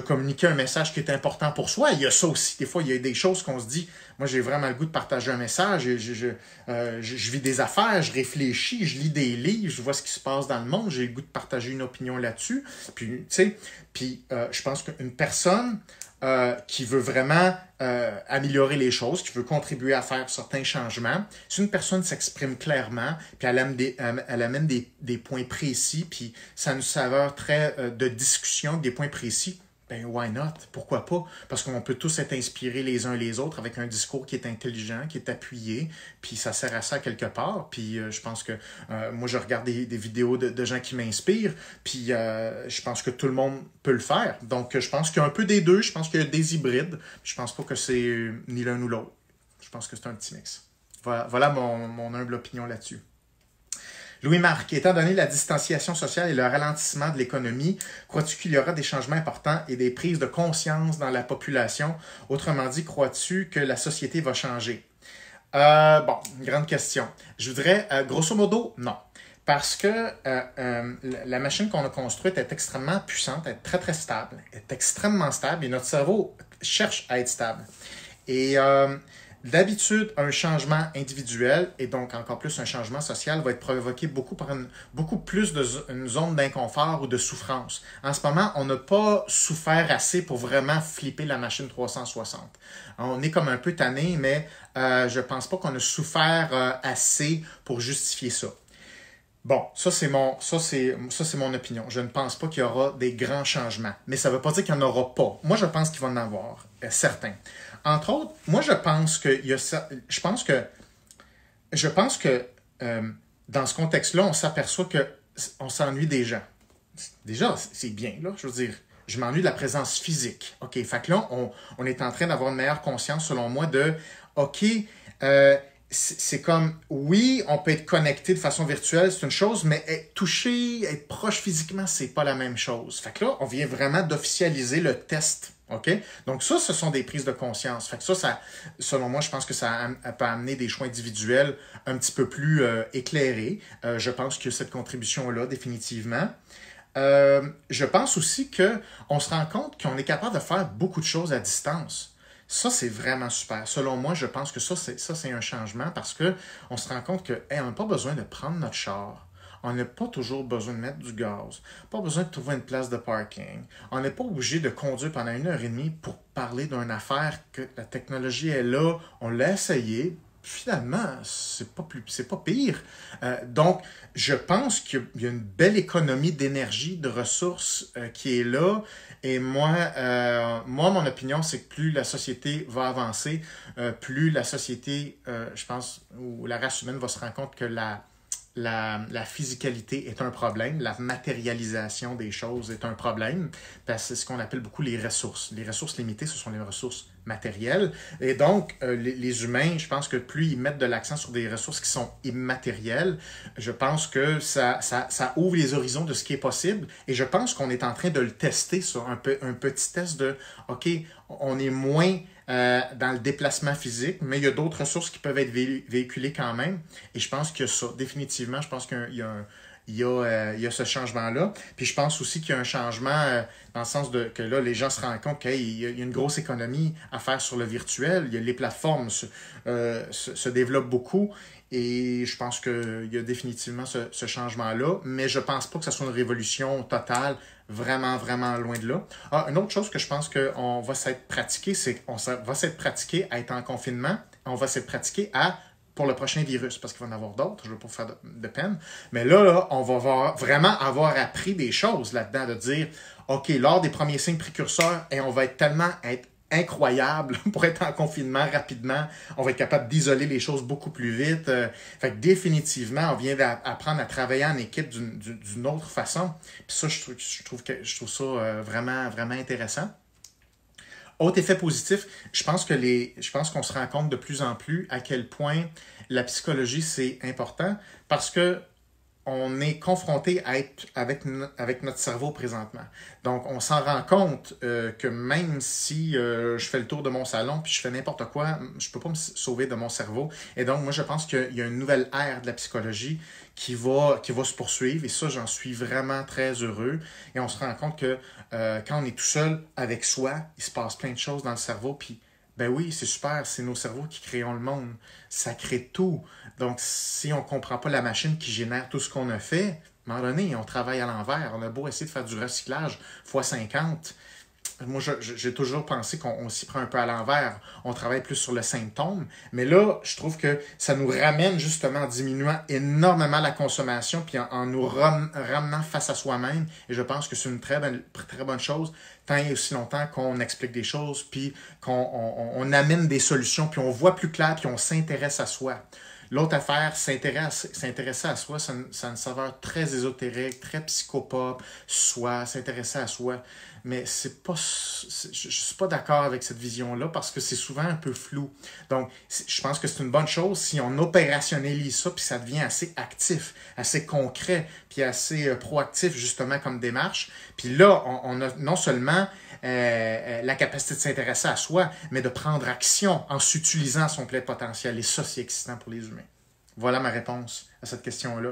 communiquer un message qui est important pour soi. Il y a ça aussi. Des fois, il y a des choses qu'on se dit, moi j'ai vraiment le goût de partager un message. Je, je, euh, vis des affaires, je réfléchis, je lis des livres, je vois ce qui se passe dans le monde, j'ai le goût de partager une opinion là-dessus. Puis, tu sais, puis je pense qu'une personne euh, qui veut vraiment euh, améliorer les choses, qui veut contribuer à faire certains changements, si une personne s'exprime clairement, puis elle amène, des, elle amène des, des, points précis, puis ça nous saveur très euh, de discussion, des points précis, ben, why not? Pourquoi pas? Parce qu'on peut tous être inspirés les uns les autres avec un discours qui est intelligent, qui est appuyé, puis ça sert à ça quelque part. Puis euh, je pense que euh, moi, je regarde des, vidéos de, gens qui m'inspirent, puis euh, je pense que tout le monde peut le faire. Donc, je pense qu'il y a un peu des deux, je pense qu'il y a des hybrides. Je pense pas que c'est ni l'un ou l'autre. Je pense que c'est un petit mix. Voilà, mon, humble opinion là-dessus. Louis-Marc, étant donné la distanciation sociale et le ralentissement de l'économie, crois-tu qu'il y aura des changements importants et des prises de conscience dans la population? Autrement dit, crois-tu que la société va changer? Euh, bon, grande question. Je voudrais, euh, grosso modo, non. Parce que euh, la machine qu'on a construite est extrêmement puissante, est très très stable, est extrêmement stable et notre cerveau cherche à être stable. Et D'habitude, un changement individuel et donc encore plus un changement social va être provoqué beaucoup par une, beaucoup plus d'une zone d'inconfort ou de souffrance. En ce moment, on n'a pas souffert assez pour vraiment flipper la machine 360. On est comme un peu tanné, mais euh, je pense pas qu'on a souffert euh, assez pour justifier ça. Bon, ça c'est mon ça c'est ça c'est mon opinion. Je ne pense pas qu'il y aura des grands changements, mais ça ne veut pas dire qu'il n'y en aura pas. Moi, je pense qu'il va en avoir euh, certains. Entre autres, moi je pense que y a je pense que je pense que euh, dans ce contexte-là, on s'aperçoit que on s'ennuie des gens. Déjà, c'est bien là. Je veux dire, je m'ennuie de la présence physique. Ok, fait que là, on, on est en train d'avoir une meilleure conscience, selon moi, de ok. Euh, c'est comme, oui, on peut être connecté de façon virtuelle, c'est une chose, mais être touché, être proche physiquement, c'est pas la même chose. Fait que là, on vient vraiment d'officialiser le test. OK? Donc, ça, ce sont des prises de conscience. Fait que ça, ça selon moi, je pense que ça peut amener des choix individuels un petit peu plus euh, éclairés. Euh, je pense que cette contribution-là, définitivement. Euh, je pense aussi qu'on se rend compte qu'on est capable de faire beaucoup de choses à distance. Ça, c'est vraiment super. Selon moi, je pense que ça, c'est, ça, c'est un changement parce qu'on se rend compte qu'on n'a pas besoin de prendre notre char. On n'a pas toujours besoin de mettre du gaz, pas besoin de trouver une place de parking. On n'est pas obligé de conduire pendant une heure et demie pour parler d'une affaire que la technologie est là, on l'a essayé, finalement, c'est pas plus, c'est pas pire. Euh, donc, je pense qu'il y a une belle économie d'énergie, de ressources euh, qui est là. Et moi, euh, moi, mon opinion, c'est que plus la société va avancer, plus la société, je pense, ou la race humaine va se rendre compte que la, la, la, physicalité est un problème, la matérialisation des choses est un problème, parce que c'est ce qu'on appelle beaucoup les ressources. Les ressources limitées, ce sont les ressources matérielles. Et donc, euh, les, humains, je pense que plus ils mettent de l'accent sur des ressources qui sont immatérielles, je pense que ça, ça, ça, ouvre les horizons de ce qui est possible. Et je pense qu'on est en train de le tester sur un, peu, un petit test de, OK, on est moins euh, dans le déplacement physique, mais il y a d'autres ressources qui peuvent être véhiculées quand même. Et je pense que ça, définitivement, je pense qu'il y a il y, a, euh, il y a ce changement-là. Puis je pense aussi qu'il y a un changement euh, dans le sens de que là, les gens se rendent compte qu'il y, a une grosse économie à faire sur le virtuel. Il y a, les plateformes se, se, développent beaucoup. Et je pense qu'il y a définitivement ce, ce changement-là. Mais je pense pas que ce soit une révolution totale vraiment, vraiment loin de là. Ah, une autre chose que je pense qu'on va s'être pratiqué, c'est qu'on va s'être pratiqué à être en confinement. On va s'être pratiqué à pour le prochain virus, parce qu'il va en avoir d'autres, je ne veux pas faire de, peine. Mais là, là, on va vraiment avoir appris des choses là-dedans, de dire, OK, lors des premiers signes précurseurs, et on va être tellement être incroyable pour être en confinement rapidement. On va être capable d'isoler les choses beaucoup plus vite. Euh, fait que définitivement, on vient d'apprendre à travailler en équipe d'une autre façon. Puis ça, je trouve, que, je trouve ça euh, vraiment, vraiment intéressant. Autre effet positif, je pense que les, je pense qu'on se rend compte de plus en plus à quel point la psychologie c'est important parce que on est confronté à être avec, notre cerveau présentement. Donc, on s'en rend compte euh, que même si euh, je fais le tour de mon salon puis je fais n'importe quoi, je peux pas me sauver de mon cerveau. Et donc, moi, je pense qu'il y a une nouvelle ère de la psychologie qui va, qui se poursuivre. Et ça, j'en suis vraiment très heureux. Et on se rend compte que euh, quand on est tout seul avec soi, il se passe plein de choses dans le cerveau. Puis ben oui, c'est super, c'est nos cerveaux qui créent le monde. Ça crée tout. Donc, si on ne comprend pas la machine qui génère tout ce qu'on a fait, à un moment donné, on travaille à l'envers. On a beau essayer de faire du recyclage x 50, moi, j'ai toujours pensé qu'on s'y prend un peu à l'envers. On travaille plus sur le symptôme. Mais là, je trouve que ça nous ramène justement en diminuant énormément la consommation puis en, nous ramenant face à soi-même. Et je pense que c'est une très bonne chose, tant et aussi longtemps qu'on explique des choses, puis qu'on amène des solutions, puis on voit plus clair, puis on s'intéresse à soi. L'autre affaire, s'intéresser à soi, ça a une saveur très ésotérique, très psychopop, soi, s'intéresser à soi. Mais c'est pas, je, ne suis pas d'accord avec cette vision-là parce que c'est souvent un peu flou. Donc, je pense que c'est une bonne chose si on opérationnalise ça, puis ça devient assez actif, assez concret, puis assez euh, proactif justement comme démarche. Puis là, on, a non seulement euh, la capacité de s'intéresser à soi, mais de prendre action en s'utilisant son plein potentiel. Et ça, c'est excitant pour les humains. Voilà ma réponse à cette question-là.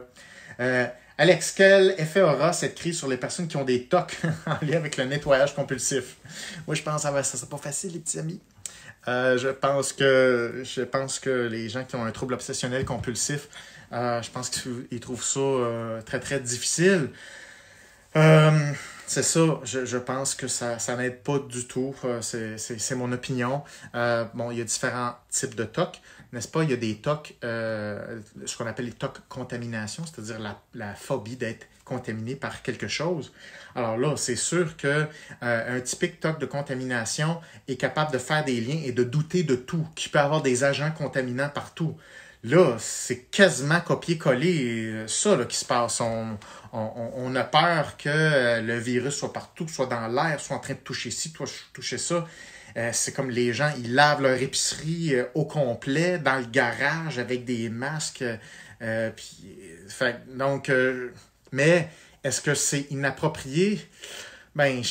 Euh, Alex, quel effet aura cette crise sur les personnes qui ont des tocs en lien avec le nettoyage compulsif? Moi, je pense que ça ne pas facile, les petits amis. Euh, je, pense que, je pense que les gens qui ont un trouble obsessionnel compulsif, euh, je pense qu'ils trouvent ça euh, très, très difficile. C'est ça, je, pense que ça, ça n'aide pas du tout. c'est mon opinion. bon, il y a différents types de TOC n'est-ce pas, il y a des tocs, euh, ce qu'on appelle les tocs contamination, c'est-à-dire la, phobie d'être contaminé par quelque chose. Alors là, c'est sûr que euh, un typique toc de contamination est capable de faire des liens et de douter de tout, qu'il peut avoir des agents contaminants partout. Là, c'est quasiment copier-coller euh, ça qui se passe. On, a peur que le virus soit partout, soit dans l'air, soit en train de toucher ci, toucher ça. Euh, c'est comme les gens, ils lavent leur épicerie euh, au complet dans le garage avec des masques. Euh, donc, mais est-ce que c'est inapproprié? Ben,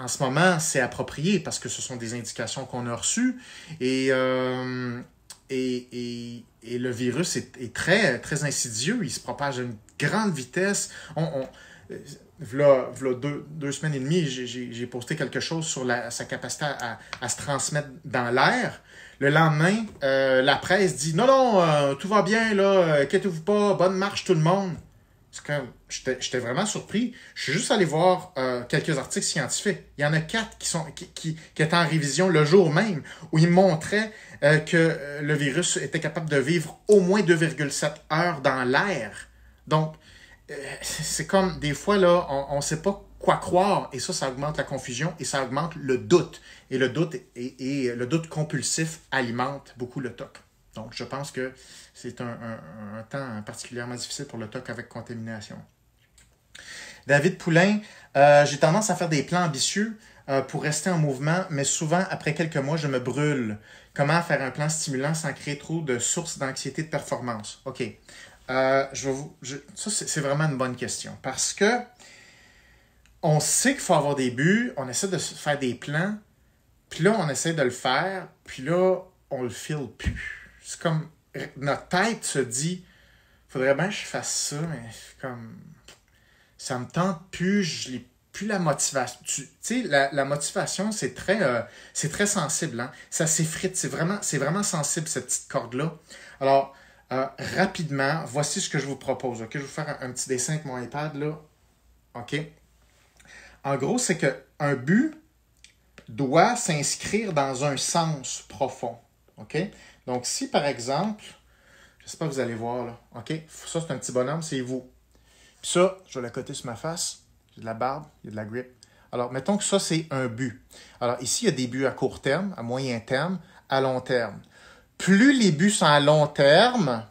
en ce moment, c'est approprié parce que ce sont des indications qu'on a reçues et, le virus est, très, très insidieux. Il se propage à une grande vitesse. on, V'là, deux, deux, semaines et demie, j'ai posté quelque chose sur sa capacité à, se transmettre dans l'air. Le lendemain, euh, la presse dit Non, non, euh, tout va bien, là, euh, inquiétez-vous pas, bonne marche tout le monde. J'étais vraiment surpris. Je suis juste allé voir quelques articles scientifiques. Il y en a quatre qui, sont, qui, qui, qui étaient en révision le jour même, où ils montraient que le virus était capable de vivre au moins 2,7 heures dans l'air. Donc, c'est comme des fois, là, on ne sait pas quoi croire, et ça, ça augmente la confusion et ça augmente le doute. Et le doute, et, le doute compulsif alimente beaucoup le TOC. Donc, je pense que c'est un, temps particulièrement difficile pour le TOC avec contamination. David Poulain, euh, j'ai tendance à faire des plans ambitieux euh, pour rester en mouvement, mais souvent, après quelques mois, je me brûle. Comment faire un plan stimulant sans créer trop de sources d'anxiété de performance? OK. Euh, ça, c'est vraiment une bonne question parce que on sait qu'il faut avoir des buts, on essaie de faire des plans, puis là, on essaie de le faire, puis là, on le file plus. C'est comme notre tête se dit faudrait bien que je fasse ça, mais comme ça me tente plus, je n'ai plus la motivation. Tu sais, la, motivation, c'est très, euh, c'est très sensible. Hein? Ça s'effrite, c'est vraiment, c'est vraiment sensible, cette petite corde-là. Alors, euh, rapidement, voici ce que je vous propose. Je vais vous faire un, petit dessin avec mon iPad. Là. OK? En gros, c'est qu'un but doit s'inscrire dans un sens profond. Donc, si par exemple, je ne sais pas, vous allez voir là. OK? Ça, c'est un petit bonhomme, c'est vous. Puis ça, je vais la coter sur ma face. J'ai de la barbe, il y a de la grippe. Alors, mettons que ça, c'est un but. Alors, ici, il y a des buts à court terme, à moyen terme, à long terme plus les buts sont à long terme,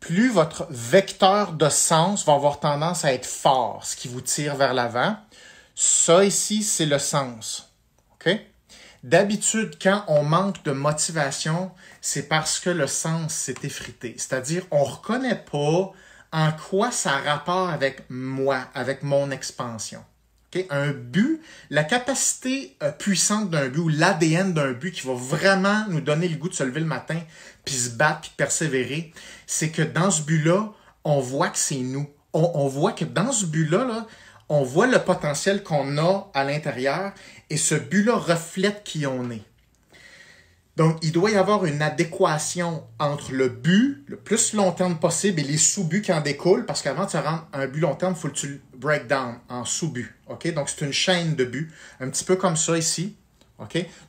plus votre vecteur de sens va avoir tendance à être fort, ce qui vous tire vers l'avant. Ça ici, c'est le sens. OK? D'habitude, quand on manque de motivation, c'est parce que le sens s'est effrité. C'est-à-dire, on ne reconnaît pas en quoi ça a rapport avec moi, avec mon expansion. Un but, la capacité euh, puissante d'un but ou l'ADN d'un but qui va vraiment nous donner le goût de se lever le matin, puis se battre, puis persévérer, c'est que dans ce but-là, on voit que c'est nous. On, voit que dans ce but-là, là, on voit le potentiel qu'on a à l'intérieur et ce but-là reflète qui on est. Donc, il doit y avoir une adéquation entre le but le plus long terme possible et les sous-buts qui en découlent, parce qu'avant de rendre un but long terme, il faut que tu le break down en sous-buts. OK? Donc, c'est une chaîne de buts, un petit peu comme ça ici.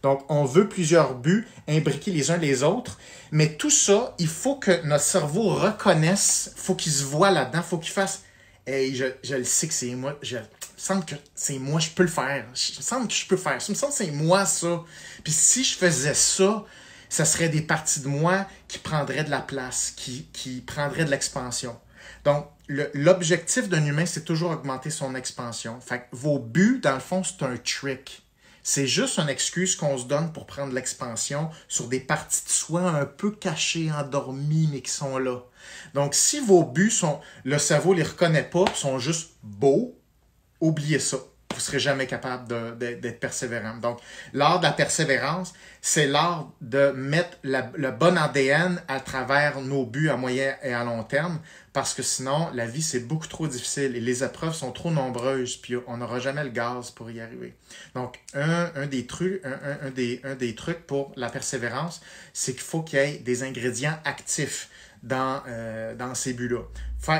Donc, on veut plusieurs buts imbriqués les uns les autres, mais tout ça, il faut que notre cerveau reconnaisse, faut qu'il se voit là-dedans, faut qu'il fasse Hey, je, le sais que c'est moi, sens que c'est moi, je peux le faire. Je sens que je peux faire. Ça me semble que c'est moi, ça. Puis si je faisais ça, ça serait des parties de moi qui prendraient de la place, qui, qui prendraient de l'expansion. Donc, l'objectif d'un humain, c'est toujours augmenter son expansion. Fait que vos buts, dans le fond, c'est un trick. C'est juste une excuse qu'on se donne pour prendre l'expansion sur des parties de soi un peu cachées, endormies, mais qui sont là. Donc, si vos buts sont, le cerveau les reconnaît pas, sont juste beaux, oubliez ça vous ne serez jamais capable d'être persévérant. Donc, l'art de la persévérance, c'est l'art de mettre le bon ADN à travers nos buts à moyen et à long terme, parce que sinon, la vie, c'est beaucoup trop difficile et les épreuves sont trop nombreuses, puis on n'aura jamais le gaz pour y arriver. Donc, un, des, trucs, un, des, un des trucs pour la persévérance, c'est qu'il faut qu'il y ait des ingrédients actifs dans, euh, dans ces buts-là.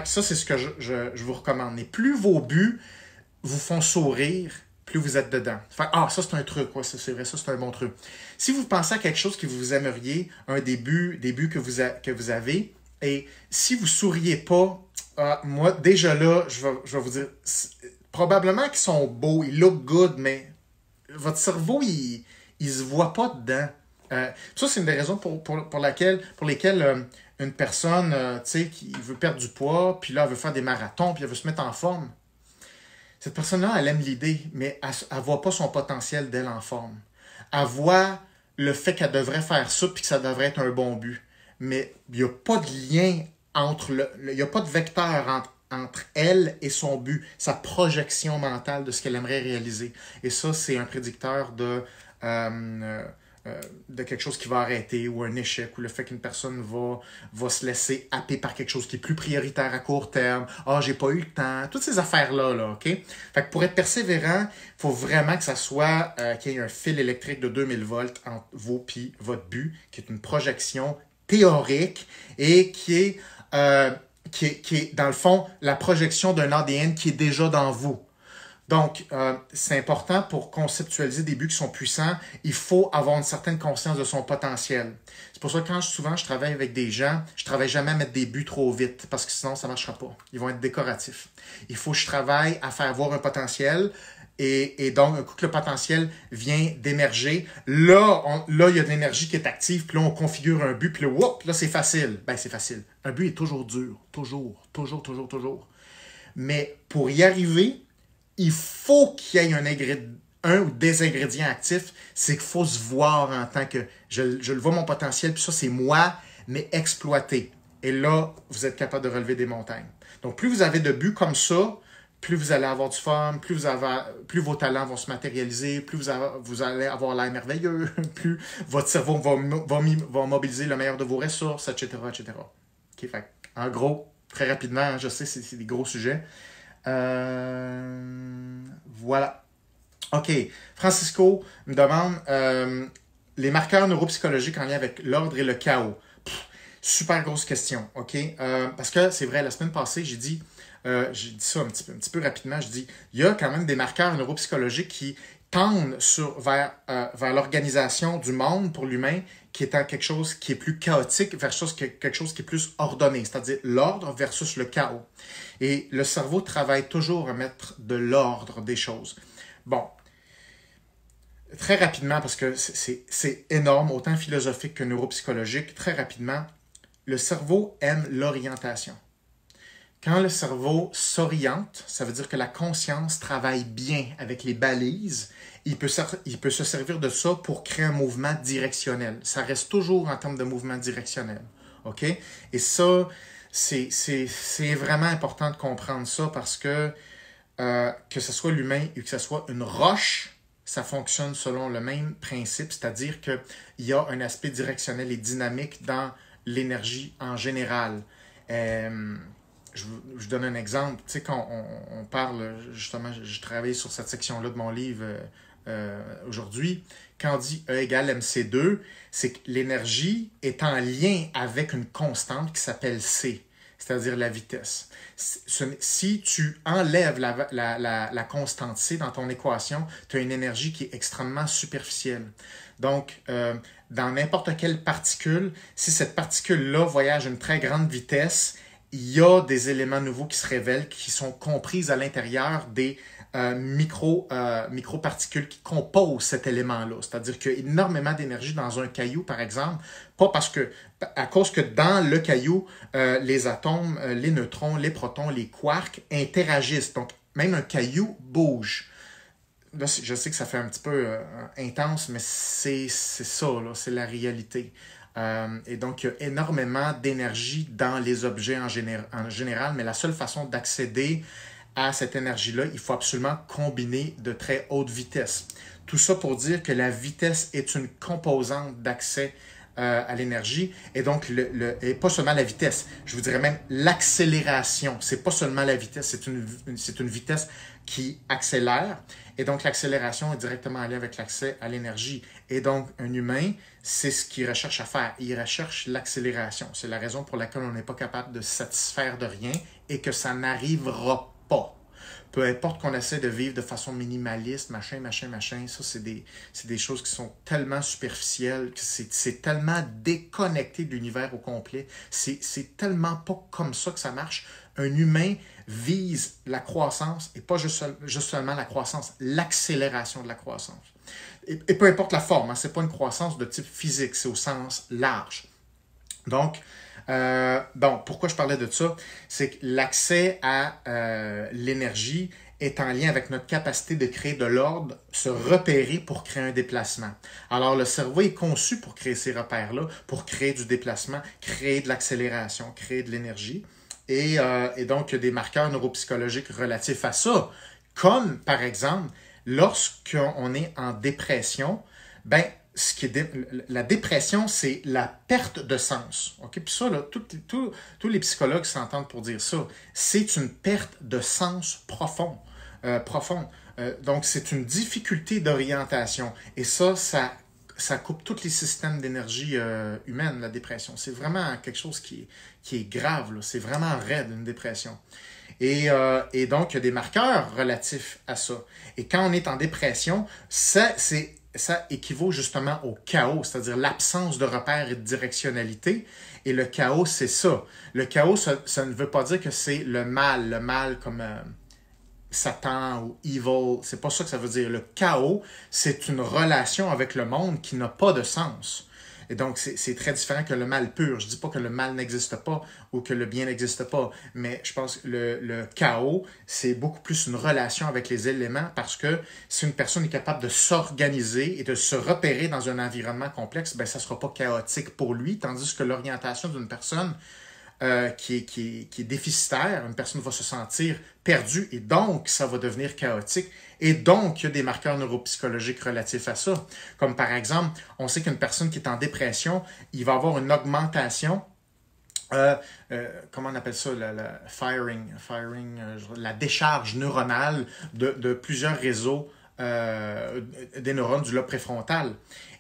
Ça, c'est ce que je, je vous recommande. Et plus vos buts vous font sourire, plus vous êtes dedans. ah, ça c'est un truc, ouais, c'est vrai, ça c'est un bon truc. Si vous pensez à quelque chose que vous aimeriez, un début, début que vous, avez, et si vous souriez pas, ah, moi déjà là, je vais, je vais vous dire, probablement qu'ils sont beaux, ils look good, mais votre cerveau, il, il se voit pas dedans. Euh, ça, c'est une des raisons pour, pour, pour, laquelle, pour lesquelles euh, une personne, euh, tu sais, qui veut perdre du poids, puis là, elle veut faire des marathons, puis elle veut se mettre en forme. Cette personne-là, elle aime l'idée, mais elle ne voit pas son potentiel d'elle en forme. Elle voit le fait qu'elle devrait faire ça puis que ça devrait être un bon but. Mais il n'y a pas de lien entre le. Il n'y a pas de vecteur entre, elle et son but, sa projection mentale de ce qu'elle aimerait réaliser. Et ça, c'est un prédicteur de. Euh, euh, de quelque chose qui va arrêter ou un échec ou le fait qu'une personne va, va se laisser happer par quelque chose qui est plus prioritaire à court terme. Ah, j'ai pas eu le temps. Toutes ces affaires-là, là, OK? Fait que pour être persévérant, il faut vraiment que ça soit euh, qu'il y ait un fil électrique de 2000 volts entre vos puis votre but, qui est une projection théorique et qui est, euh, qui est, qui est, dans le fond, la projection d'un ADN qui est déjà dans vous. Donc, euh, c'est important pour conceptualiser des buts qui sont puissants, il faut avoir une certaine conscience de son potentiel. C'est pour ça que quand souvent je travaille avec des gens, je travaille jamais à mettre des buts trop vite parce que sinon ça ne marchera pas. Ils vont être décoratifs. Il faut que je travaille à faire avoir un potentiel. Et, donc, un coup que le potentiel vient d'émerger, là, là, il y a de l'énergie qui est active, puis là, on configure un but, puis là, whoop, là, c'est facile. Ben, c'est facile. Un but est toujours dur. Toujours, toujours, toujours, toujours. Mais pour y arriver, il faut qu'il y ait un, ou des ingrédients actifs, c'est qu'il faut se voir en tant que je, le vois mon potentiel, puis ça, c'est moi, mais exploité. Et là, vous êtes capable de relever des montagnes. Donc, plus vous avez de buts comme ça, plus vous allez avoir du fun, plus, vous avez, plus vos talents vont se matérialiser, plus vous, allez avoir l'air merveilleux, plus votre cerveau va, va, va, mobiliser le meilleur de vos ressources, etc. etc. en gros, très rapidement, je sais, c'est des gros sujets. Euh, voilà. OK. Francisco me demande euh, les marqueurs neuropsychologiques en lien avec l'ordre et le chaos. super grosse question. OK? Euh, parce que c'est vrai, la semaine passée, j'ai dit. j'ai dit ça un petit, peu, un petit peu rapidement. Je dis, il y a quand même des marqueurs neuropsychologiques qui tendent sur, vers, vers l'organisation du monde pour l'humain qui est quelque chose qui est plus chaotique versus quelque chose qui est plus ordonné, c'est-à-dire l'ordre versus le chaos. Et le cerveau travaille toujours à mettre de l'ordre des choses. Bon, très rapidement, parce que c'est énorme, autant philosophique que neuropsychologique, très rapidement, le cerveau aime l'orientation. Quand le cerveau s'oriente, ça veut dire que la conscience travaille bien avec les balises. Il peut, il peut se servir de ça pour créer un mouvement directionnel. Ça reste toujours en termes de mouvement directionnel. OK? Et ça, c'est vraiment important de comprendre ça parce que euh, que ce soit l'humain ou que ce soit une roche, ça fonctionne selon le même principe, c'est-à-dire qu'il y a un aspect directionnel et dynamique dans l'énergie en général. Euh, je, je, donne un exemple. Tu sais, quand on, parle, justement, je, travaille sur cette section-là de mon livre euh, aujourd'hui. Quand on dit E égale MC2, c'est que l'énergie est en lien avec une constante qui s'appelle C, c'est-à-dire la vitesse. Si tu enlèves la, constante C dans ton équation, tu as une énergie qui est extrêmement superficielle. Donc, euh, dans n'importe quelle particule, si cette particule-là voyage à une très grande vitesse, il y a des éléments nouveaux qui se révèlent, qui sont compris à l'intérieur des euh, micro, euh, microparticules qui composent cet élément-là. C'est-à-dire qu'il y a énormément d'énergie dans un caillou, par exemple, pas parce que, à cause que dans le caillou, euh, les atomes, les neutrons, les protons, les quarks interagissent. Donc, même un caillou bouge. Là, je sais que ça fait un petit peu intense, mais c'est ça, c'est la réalité. et donc, il y a énormément d'énergie dans les objets en, général, mais la seule façon d'accéder à cette énergie-là, il faut absolument combiner de très haute vitesse. Tout ça pour dire que la vitesse est une composante d'accès euh, à l'énergie et donc le, et pas seulement la vitesse, je vous dirais même l'accélération. C'est pas seulement la vitesse, c'est une, c'est une vitesse qui accélère et donc l'accélération est directement liée avec l'accès à l'énergie. Et donc un humain, c'est ce qu'il recherche à faire. Il recherche l'accélération. C'est la raison pour laquelle on n'est pas capable de satisfaire de rien et que ça n'arrivera pas. Peu importe qu'on essaie de vivre de façon minimaliste, machin, machin, machin, ça, c'est des, des, choses qui sont tellement superficielles, que c'est tellement déconnecté de l'univers au complet. C'est tellement pas comme ça que ça marche. Un humain vise la croissance, et pas juste, juste seulement la croissance, l'accélération de la croissance. Et, peu importe la forme, hein, ce n'est pas une croissance de type physique, c'est au sens large. Donc, euh, bon, pourquoi je parlais de ça? C'est que l'accès à euh, l'énergie est en lien avec notre capacité de créer de l'ordre, se repérer pour créer un déplacement. Alors, le cerveau est conçu pour créer ces repères-là, pour créer du déplacement, créer de l'accélération, créer de l'énergie. Et, euh, donc, il y a des marqueurs neuropsychologiques relatifs à ça, comme par exemple, lorsqu'on est en dépression, ben, ce qui est la dépression, c'est la perte de sens. OK? Puis ça, là, tous les psychologues s'entendent pour dire ça. C'est une perte de sens profond. Euh, profond. Euh, donc, c'est une difficulté d'orientation. Et ça, ça, ça coupe tous les systèmes d'énergie euh, humaine, la dépression. C'est vraiment quelque chose qui est, qui est grave. C'est vraiment raide, une dépression. Et, et, donc, il y a des marqueurs relatifs à ça. Et quand on est en dépression, c'est ça équivaut justement au chaos, c'est-à-dire l'absence de repères et de directionnalité. Et le chaos, c'est ça. Le chaos, ça, ne veut pas dire que c'est le mal, le mal comme euh, Satan ou evil. C'est pas ça que ça veut dire. Le chaos, c'est une relation avec le monde qui n'a pas de sens. Et donc, c'est très différent que le mal pur. Je ne dis pas que le mal n'existe pas ou que le bien n'existe pas, mais je pense que le, chaos, c'est beaucoup plus une relation avec les éléments parce que si une personne est capable de s'organiser et de se repérer dans un environnement complexe, ben, ça ne sera pas chaotique pour lui, tandis que l'orientation d'une personne euh, qui, est, déficitaire, une personne va se sentir perdue et donc ça va devenir chaotique. Et donc, il y a des marqueurs neuropsychologiques relatifs à ça. Comme par exemple, on sait qu'une personne qui est en dépression, il va avoir une augmentation euh, euh, comment on appelle ça, la, firing, la décharge neuronale de, plusieurs réseaux des neurones du lobe préfrontal.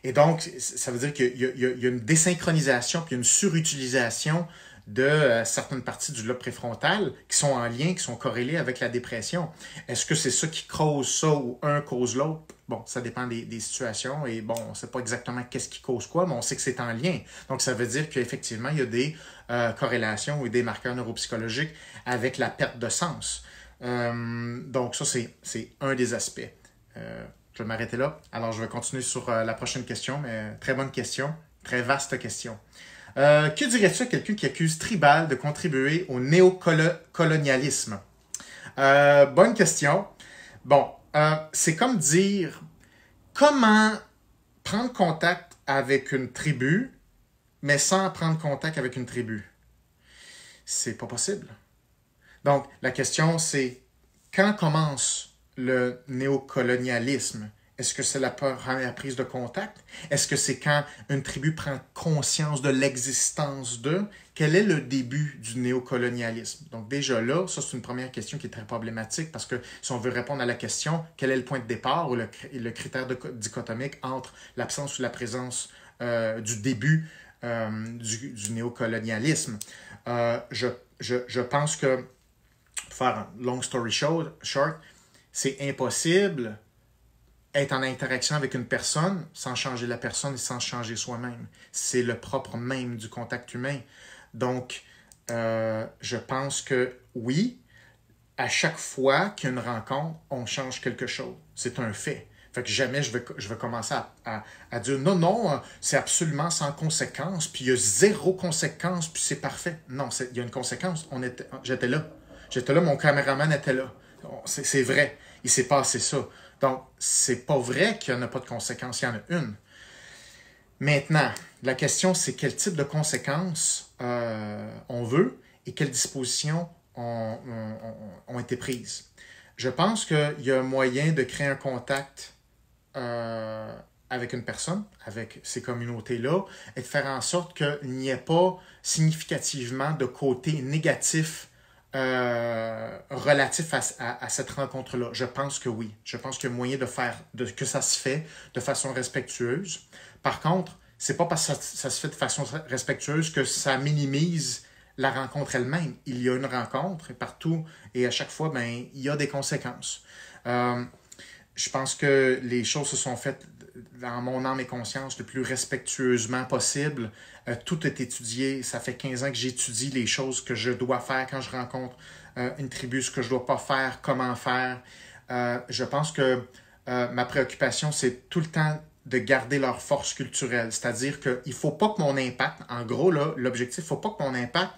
Et donc, ça veut dire qu'il y, y, a une désynchronisation puis une surutilisation de euh, certaines parties du lobe préfrontal qui sont en lien, qui sont corrélées avec la dépression. Est-ce que c'est ça qui cause ça ou un cause l'autre? Bon, ça dépend des, situations et bon, on ne sait pas exactement qu'est-ce qui cause quoi, mais on sait que c'est en lien. Donc, ça veut dire qu'effectivement, il y a des euh, corrélations ou des marqueurs neuropsychologiques avec la perte de sens. Euh, donc, ça, c'est un des aspects. je vais m'arrêter là. Alors, je vais continuer sur la prochaine question, mais très bonne question, très vaste question. Euh, que dirais-tu à quelqu'un qui accuse Tribal de contribuer au néocolonialisme? Euh, bonne question. Bon, euh, c'est comme dire comment prendre contact avec une tribu, mais sans prendre contact avec une tribu? C'est pas possible. Donc, la question, c'est quand commence le néocolonialisme? Est-ce que c'est la, prise de contact? Est-ce que c'est quand une tribu prend conscience de l'existence d'eux? Quel est le début du néocolonialisme? Donc déjà là, ça c'est une première question qui est très problématique parce que si on veut répondre à la question, quel est le point de départ ou le, critère dichotomique entre l'absence ou la présence euh, du début euh, du, néocolonialisme? Euh, je, je, je, pense que, pour faire un long story short c'est impossible être en interaction avec une personne sans changer la personne et sans changer soi-même. C'est le propre même du contact humain. Donc, euh, je pense que oui, à chaque fois qu'il y a une rencontre, on change quelque chose. C'est un fait. Fait que jamais je vais, je vais commencer à, à, dire non, non, c'est absolument sans conséquence, puis il y a zéro conséquence, puis c'est parfait. Non, il y a une conséquence. On était, j'étais là. J'étais là, mon caméraman était là. C'est vrai. Il s'est passé ça. Donc, c'est pas vrai qu'il n'y en a pas de conséquences. Il y en a une. Maintenant, la question, c'est quel type de conséquences euh, on veut et quelles dispositions ont, ont, été prises. Je pense qu'il y a un moyen de créer un contact euh, avec une personne, avec ces communautés-là, et de faire en sorte qu'il n'y ait pas significativement de côté négatif euh, relatif à, cette rencontre-là? Je pense que oui. Je pense qu'il y a moyen de faire que ça se fait de façon respectueuse. Par contre, c'est pas parce que ça, se fait de façon respectueuse que ça minimise la rencontre elle-même. Il y a une rencontre partout et à chaque fois, ben, il y a des conséquences. Euh, je pense que les choses se sont faites dans mon âme et conscience le plus respectueusement possible. Euh, tout est étudié. Ça fait 15 ans que j'étudie les choses que je dois faire quand je rencontre euh, une tribu, ce que je ne dois pas faire, comment faire. je pense que ma préoccupation, c'est tout le temps de garder leur force culturelle. C'est-à-dire qu'il ne faut pas que mon impact, en gros, l'objectif, il ne faut pas que mon impact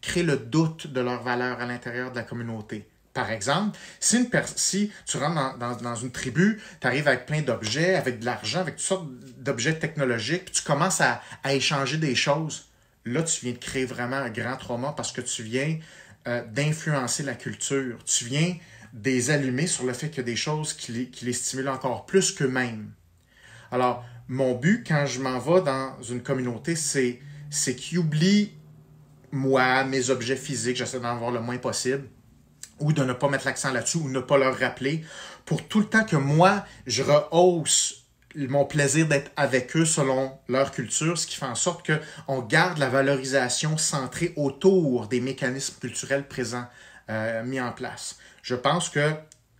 crée le doute de leur valeur à l'intérieur de la communauté. Par exemple, si, tu rentres dans, une tribu, tu arrives avec plein d'objets, avec de l'argent, avec toutes sortes d'objets technologiques, puis tu commences à, échanger des choses, là, tu viens de créer vraiment un grand trauma parce que tu viens euh, d'influencer la culture. Tu viens des allumer sur le fait qu'il y a des choses qui les, stimulent encore plus qu'eux-mêmes. Alors, mon but quand je m'en vais dans une communauté, c'est qu'ils oublient moi, mes objets physiques, j'essaie d'en avoir le moins possible, ou de ne pas mettre l'accent là-dessus, ou ne pas leur rappeler, pour tout le temps que moi, je rehausse mon plaisir d'être avec eux selon leur culture, ce qui fait en sorte qu'on garde la valorisation centrée autour des mécanismes culturels présents, euh, mis en place. Je pense que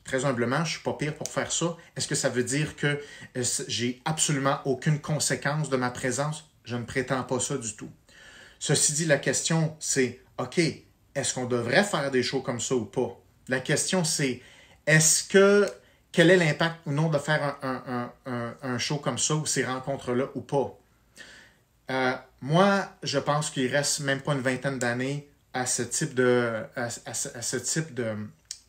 très humblement, je ne suis pas pire pour faire ça. Est-ce que ça veut dire que euh, j'ai absolument aucune conséquence de ma présence? Je ne prétends pas ça du tout. Ceci dit, la question, c'est, OK, est-ce qu'on devrait faire des shows comme ça ou pas? La question, c'est, est-ce que, quel est l'impact ou non de faire un, show comme ça ou ces rencontres-là ou pas? Euh, moi, je pense qu'il reste même pas une vingtaine d'années à ce type de, à ce type de,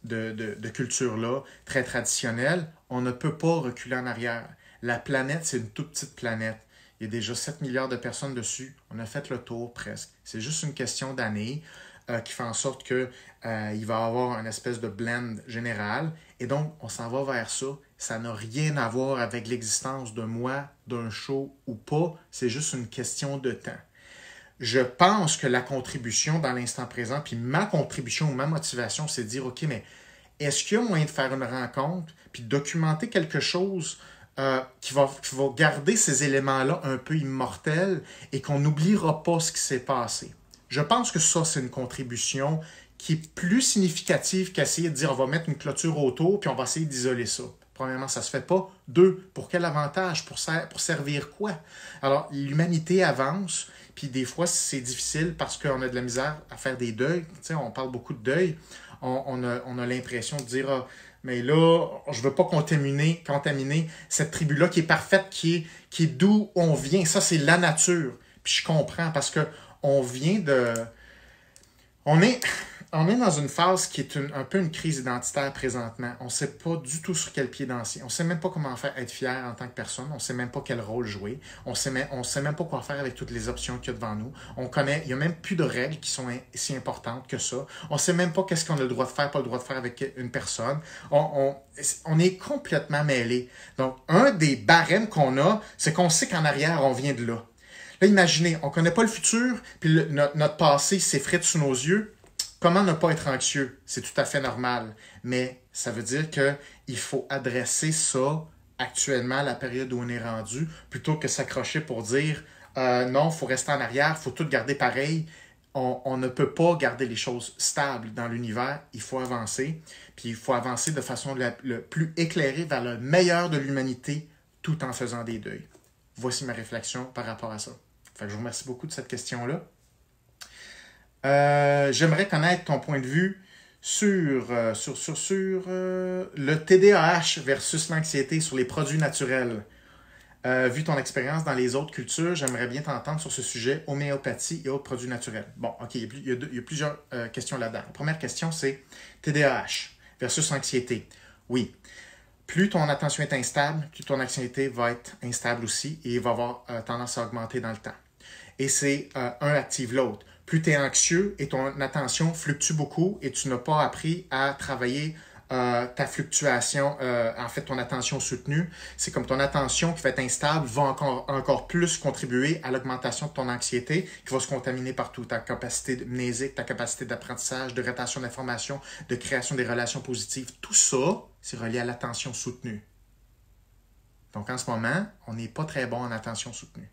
de, culture-là, très traditionnelle, on ne peut pas reculer en arrière. La planète, c'est une toute petite planète. Il y a déjà 7 milliards de personnes dessus. On a fait le tour presque. C'est juste une question d'années euh, qui fait en sorte qu'il euh, il va avoir une espèce de blend général. Et donc, on s'en va vers ça. Ça n'a rien à voir avec l'existence de moi, d'un show ou pas. C'est juste une question de temps je pense que la contribution dans l'instant présent, puis ma contribution ou ma motivation, c'est de dire, OK, mais est-ce qu'il y a moyen de faire une rencontre, puis de documenter quelque chose euh, qui, qui va garder ces éléments-là un peu immortels et qu'on n'oubliera pas ce qui s'est passé? Je pense que ça, c'est une contribution qui est plus significative qu'essayer de dire on va mettre une clôture autour puis on va essayer d'isoler ça. Premièrement, ça ne se fait pas. Deux, pour quel avantage? Pour, servir quoi? Alors, l'humanité avance, puis des fois, c'est difficile parce qu'on a de la misère à faire des deuils. Tu on parle beaucoup de deuil. On, a, l'impression de dire, ah, mais là, je veux pas contaminer, cette tribu-là qui est parfaite, qui est, qui est d'où on vient. Ça, c'est la nature. Puis je comprends parce que on vient de... On est on est dans une phase qui est un peu une crise identitaire présentement. On ne sait pas du tout sur quel pied danser. On ne sait même pas comment faire être fier en tant que personne. On ne sait même pas quel rôle jouer. On ne sait même pas quoi faire avec toutes les options qu'il y a devant nous. On connaît, il n'y a même plus de règles qui sont si importantes que ça. On ne sait même pas qu'est-ce qu'on a le droit de faire, pas le droit de faire avec une personne. On, on, est complètement mêlé. Donc, un des barèmes qu'on a, c'est qu'on sait qu'en arrière, on vient de là. Imaginez, on ne connaît pas le futur, puis notre, passé s'effrite sous nos yeux Comment ne pas être anxieux? C'est tout à fait normal. Mais ça veut dire qu'il faut adresser ça actuellement la période où on est rendu, plutôt que s'accrocher pour dire euh, non, il faut rester en arrière, il faut tout garder pareil. On, ne peut pas garder les choses stables dans l'univers, il faut avancer, puis il faut avancer de façon le plus éclairée vers le meilleur de l'humanité tout en faisant des deuils. Voici ma réflexion par rapport à ça. Je vous remercie beaucoup de cette question-là. Euh, j'aimerais connaître ton point de vue sur, euh, sur, sur, sur euh, le TDAH versus l'anxiété sur les produits naturels. Vu ton expérience dans les autres cultures, j'aimerais bien t'entendre sur ce sujet, homéopathie et autres produits naturels. Bon, OK, il y a, il y a plusieurs questions là-dedans. La première question, c'est TDAH versus anxiété. Oui, plus ton attention est instable, plus ton anxiété va être instable aussi et va avoir tendance à augmenter dans le temps. Et c'est un active l'autre plus tu es anxieux et ton attention fluctue beaucoup et tu n'as pas appris à travailler euh, ta fluctuation, euh, en fait ton attention soutenue, c'est comme ton attention qui va être instable va encore, encore plus contribuer à l'augmentation de ton anxiété qui va se contaminer partout. Ta capacité de mnésique, ta capacité d'apprentissage, de rétention d'informations, de création des relations positives, tout ça, c'est relié à l'attention soutenue. Donc en ce moment, on n'est pas très bon en attention soutenue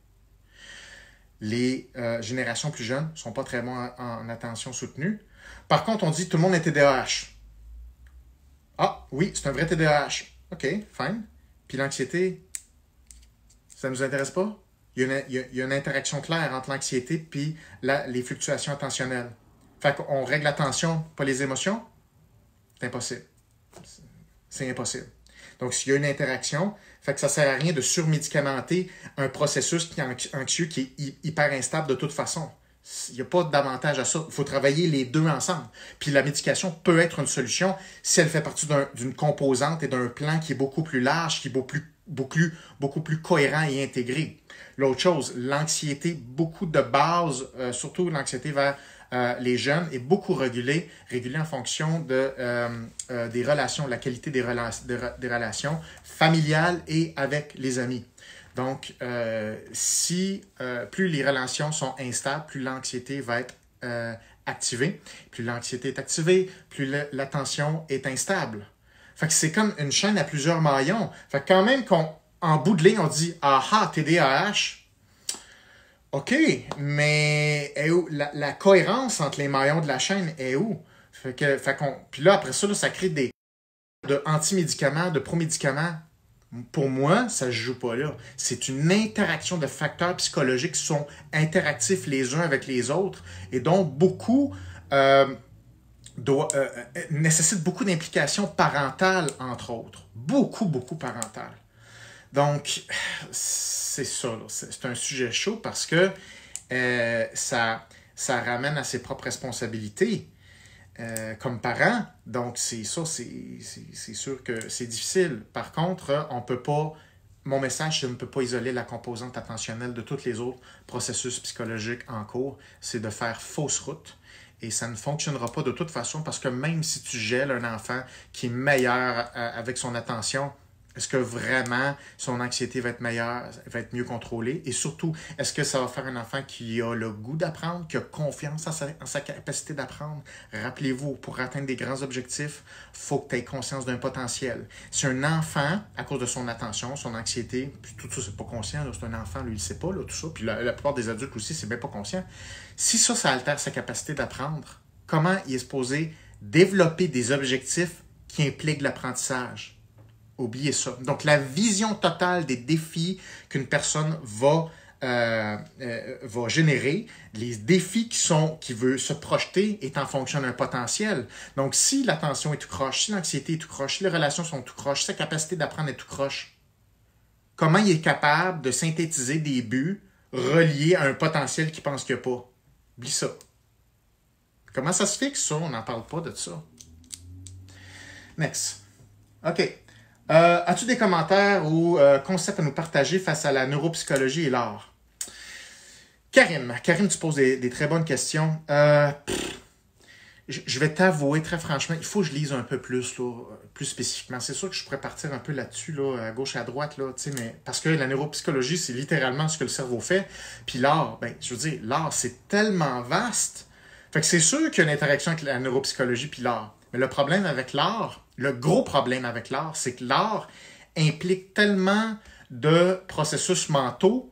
les euh, générations plus jeunes ne sont pas très bons en, attention soutenue. Par contre, on dit tout le monde est TDAH. Ah, oui, c'est un vrai TDAH. OK, fine. Puis l'anxiété, ça ne nous intéresse pas? Il y, a une, interaction claire entre l'anxiété et les fluctuations attentionnelles. Fait qu'on règle l'attention, pas les émotions? C'est impossible. C'est impossible. Donc, s'il y a une interaction, fait que ça sert à rien de surmédicamenter un processus qui est anxieux, qui est hyper instable de toute façon. Il n'y a pas d'avantage à ça. Il faut travailler les deux ensemble. Puis la médication peut être une solution si elle fait partie d'une composante et d'un plan qui est beaucoup plus large, qui est beaucoup plus, beaucoup, plus cohérent et intégré. L'autre chose, l'anxiété, beaucoup de bases, euh, surtout l'anxiété vers euh, les jeunes est beaucoup régulé, régulé en fonction de, euh, euh, des relations, la qualité des, des relations familiales et avec les amis. Donc, si plus les relations sont instables, plus l'anxiété va être activée. Plus l'anxiété est activée, plus l'attention est instable. Fait que c'est comme une chaîne à plusieurs maillons. Fait que quand même qu'en bout de ligne, on dit Ah ah, TDAH, OK, mais? La, cohérence entre les maillons de la chaîne est où? Fait que, fait puis là, après ça, ça crée des de anti-médicaments, de pro-médicaments. Pour moi, ça ne joue pas là. C'est une interaction de facteurs psychologiques qui sont interactifs les uns avec les autres et dont beaucoup euh, doit, euh, euh, nécessitent beaucoup d'implication parentale, entre autres. Beaucoup, beaucoup parentale. Donc, c'est ça, c'est un sujet chaud parce que euh, ça, ça ramène à ses propres responsabilités euh, comme parent. Donc, c'est ça, c'est sûr que c'est difficile. Par contre, on peut pas, mon message, je ne peux pas isoler la composante attentionnelle de tous les autres processus psychologiques en cours. C'est de faire fausse route. Et ça ne fonctionnera pas de toute façon parce que même si tu gèles un enfant qui est meilleur euh, avec son attention, est-ce que vraiment son anxiété va être meilleure, va être mieux contrôlée? Et surtout, est-ce que ça va faire un enfant qui a le goût d'apprendre, qui a confiance en sa, capacité d'apprendre? Rappelez-vous, pour atteindre des grands objectifs, faut que tu aies conscience d'un potentiel. Si un enfant, à cause de son attention, son anxiété, puis tout ça, c'est pas conscient, c'est un enfant, lui, il sait pas, là, tout ça, puis la, plupart des adultes aussi, c'est bien pas conscient. Si ça, ça altère sa capacité d'apprendre, comment il est supposé développer des objectifs qui impliquent l'apprentissage? Oubliez ça. Donc, la vision totale des défis qu'une personne va, euh, euh, va générer, les défis qui, sont, qui veut se projeter est en fonction d'un potentiel. Donc, si l'attention est tout croche, si l'anxiété est tout croche, si les relations sont tout croche, sa capacité d'apprendre est tout croche, comment il est capable de synthétiser des buts reliés à un potentiel qu'il pense qu'il n'y a pas? Oublie ça. Comment ça se fixe, ça? On n'en parle pas de ça. Next. OK. Euh, as-tu des commentaires ou euh, concepts à nous partager face à la neuropsychologie et l'art? Karim, Karim, tu poses des, très bonnes questions. Euh, je vais t'avouer très franchement, il faut que je lise un peu plus, plus spécifiquement. C'est sûr que je pourrais partir un peu là-dessus, là, à gauche et à droite, là, mais parce que la neuropsychologie, c'est littéralement ce que le cerveau fait. Puis l'art, ben, je veux dire, l'art, c'est tellement vaste. Fait c'est sûr qu'il y a une interaction avec la neuropsychologie puis l'art. Mais le problème avec l'art, le gros problème avec l'art, c'est que l'art implique tellement de processus mentaux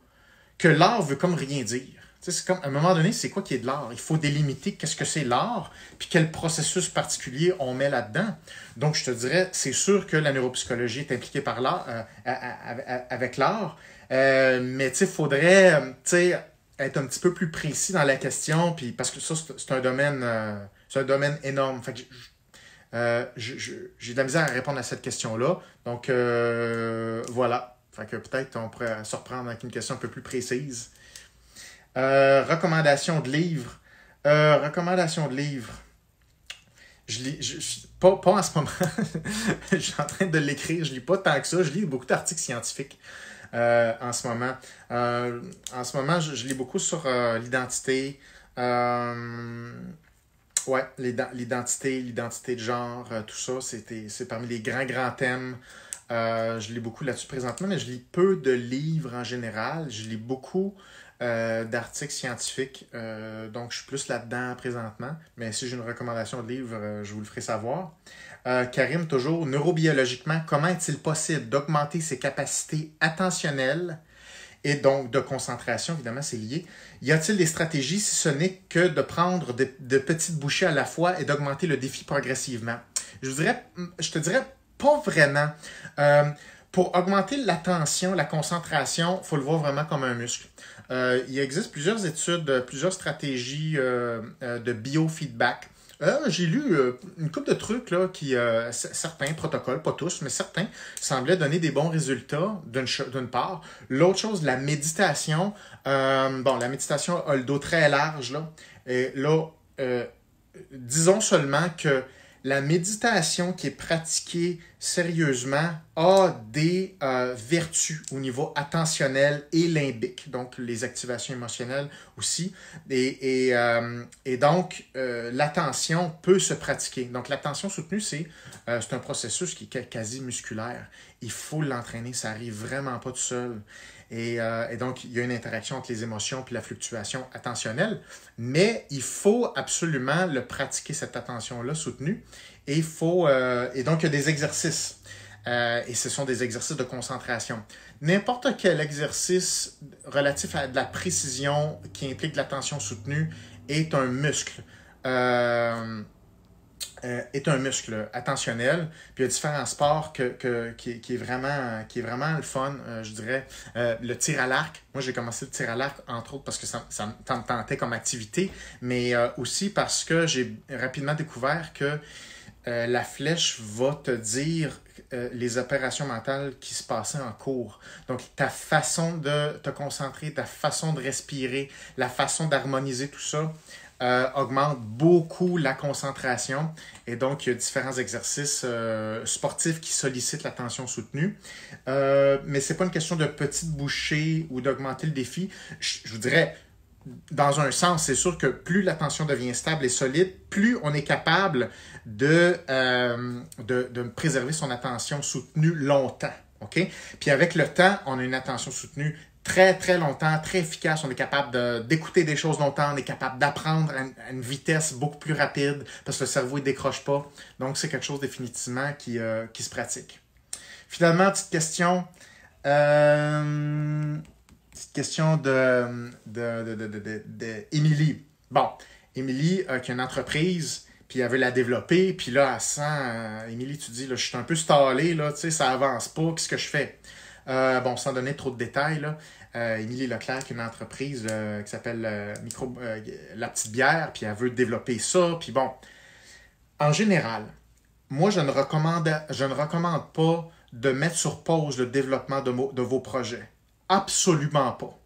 que l'art veut comme rien dire. C'est comme, à un moment donné, c'est quoi qui est de l'art? Il faut délimiter qu'est-ce que c'est l'art, puis quel processus particulier on met là-dedans. Donc, je te dirais, c'est sûr que la neuropsychologie est impliquée par l'art, euh, avec l'art, euh, mais il faudrait être un petit peu plus précis dans la question, puis parce que ça, c'est un domaine, euh, c'est un domaine énorme. Euh, j'ai de la misère à répondre à cette question-là. Donc, euh, voilà. Fait que peut-être on pourrait se reprendre avec une question un peu plus précise. Euh, recommandation de livres. recommandation de livres. Je lis, pas, pas en ce moment. je suis en train de l'écrire. Je lis pas tant que ça. Je lis beaucoup d'articles scientifiques. en ce moment. en ce moment, je, je lis beaucoup sur l'identité, Ouais, l'identité, l'identité de genre, euh, tout ça, c'est parmi les grands, grands thèmes. Euh, je lis beaucoup là-dessus présentement, mais je lis peu de livres en général. Je lis beaucoup euh, d'articles scientifiques, donc je suis plus là-dedans présentement. Mais si j'ai une recommandation de livre, je vous le ferai savoir. Karim, toujours, neurobiologiquement, comment est-il possible d'augmenter ses capacités attentionnelles et donc de concentration, évidemment, c'est lié. Y a-t-il des stratégies si ce n'est que de prendre de, petites bouchées à la fois et d'augmenter le défi progressivement? Je, je te dirais pas vraiment. Euh, pour augmenter l'attention, la concentration, il faut le voir vraiment comme un muscle. Euh, il existe plusieurs études, plusieurs stratégies euh, de biofeedback euh, j'ai lu euh, une couple de trucs là, qui, euh, certains protocoles, pas tous, mais certains, semblaient donner des bons résultats d'une part. L'autre chose, la méditation. bon, la méditation a le dos très large. Là, et là disons seulement que la méditation qui est pratiquée sérieusement a des euh, vertus au niveau attentionnel et limbique, donc les activations émotionnelles aussi. Et, euh, donc, euh, l'attention peut se pratiquer. Donc, l'attention soutenue, c'est un processus qui est quasi musculaire. Il faut l'entraîner, ça arrive vraiment pas tout seul. Et, et, donc, il y a une interaction entre les émotions et la fluctuation attentionnelle, mais il faut absolument le pratiquer, cette attention-là soutenue. Et, faut, euh, et donc, il y a des exercices. Euh, et ce sont des exercices de concentration. N'importe quel exercice relatif à de la précision qui implique l'attention soutenue est un muscle. Euh, est un muscle attentionnel. Puis il y a différents sports que, qui, est vraiment, qui est vraiment le fun, je dirais. le tir à l'arc. Moi, j'ai commencé le tir à l'arc, entre autres, parce que ça me tentait comme activité, mais aussi parce que j'ai rapidement découvert que euh, la flèche va te dire euh, les opérations mentales qui se passaient en cours. Donc, ta façon de te concentrer, ta façon de respirer, la façon d'harmoniser tout ça euh, augmente beaucoup la concentration. Et donc, il y a différents exercices sportifs qui sollicitent l'attention soutenue. mais ce n'est pas une question de petite bouchée ou d'augmenter le défi. je vous dirais, dans un sens, c'est sûr que plus l'attention devient stable et solide, plus on est capable de, euh, de, préserver son attention soutenue longtemps. OK? Puis avec le temps, on a une attention soutenue très, très longtemps, très efficace. On est capable d'écouter des choses longtemps, on est capable d'apprendre à, une vitesse beaucoup plus rapide parce que le cerveau ne décroche pas. Donc, c'est quelque chose définitivement qui, euh, qui se pratique. Finalement, petite question. Euh, question de, de, de, Émilie. Bon, Émilie, euh, qui a une entreprise, puis elle veut la développer, puis là, elle sent, euh, Émilie, tu dis, je suis un peu stallé, là, tu sais, ça avance pas, qu'est-ce que je fais? Euh, bon, sans donner trop de détails, là, Émilie Leclerc, qui a une entreprise qui s'appelle Micro La Petite Bière, puis elle veut développer ça, puis bon, en général, moi, je ne recommande, je ne recommande pas de mettre sur pause le développement de vos projets. Absolument pas.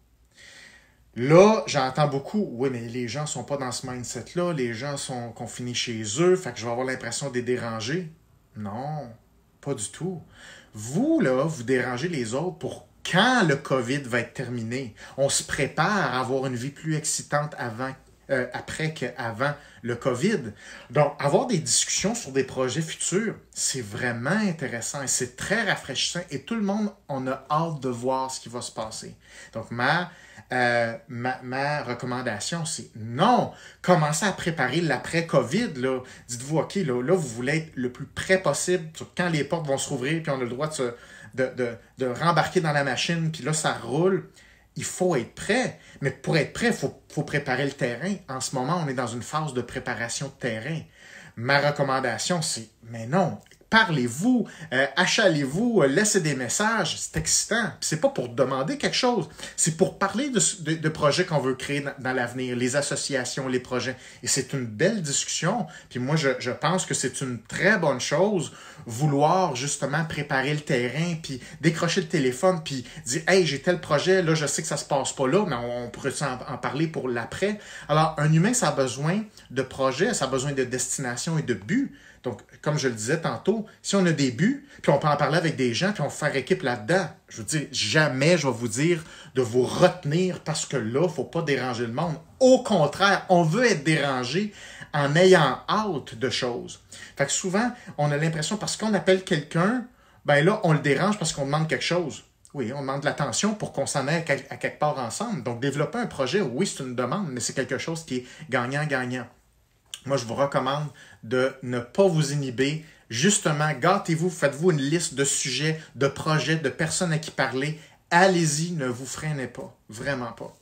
Là, j'entends beaucoup, oui, mais les gens ne sont pas dans ce mindset-là, les gens sont confinés chez eux, fait que je vais avoir l'impression de les déranger. Non, pas du tout. Vous, là, vous dérangez les autres pour quand le COVID va être terminé? On se prépare à avoir une vie plus excitante avant euh, après qu'avant le COVID. Donc, avoir des discussions sur des projets futurs, c'est vraiment intéressant et c'est très rafraîchissant et tout le monde, on a hâte de voir ce qui va se passer. Donc, ma, euh, ma, recommandation, c'est non, commencez à préparer l'après-COVID. Dites-vous, OK, là, là, vous voulez être le plus près possible quand les portes vont se rouvrir, puis on a le droit de, de, de, de rembarquer dans la machine, puis là, ça roule il faut être prêt. Mais pour être prêt, il faut, préparer le terrain. En ce moment, on est dans une phase de préparation de terrain. Ma recommandation, c'est, mais non, parlez-vous, euh, achalez-vous, euh, laissez des messages. C'est excitant. C'est pas pour demander quelque chose, c'est pour parler de, projets qu'on veut créer dans, l'avenir, les associations, les projets. Et c'est une belle discussion. Puis moi, je, pense que c'est une très bonne chose vouloir justement préparer le terrain, puis décrocher le téléphone, puis dire Hey, j'ai tel projet, là, je sais que ça se passe pas là, mais on, pourrait en, parler pour l'après. Alors, un humain, ça a besoin de projets, ça a besoin de destination et de but. Donc, comme je le disais tantôt, si on a des buts, puis on peut en parler avec des gens, puis on fait faire équipe là-dedans, je veux dire, jamais je vais vous dire de vous retenir parce que là, il ne faut pas déranger le monde. Au contraire, on veut être dérangé en ayant hâte de choses. Fait que souvent, on a l'impression, parce qu'on appelle quelqu'un, ben là, on le dérange parce qu'on demande quelque chose. Oui, on demande de l'attention pour qu'on s'en aille à quelque part ensemble. Donc, développer un projet, oui, c'est une demande, mais c'est quelque chose qui est gagnant-gagnant. Moi, je vous recommande de ne pas vous inhiber. Justement, gâtez-vous, faites-vous une liste de sujets, de projets, de personnes à qui parler. Allez-y, ne vous freinez pas. Vraiment pas.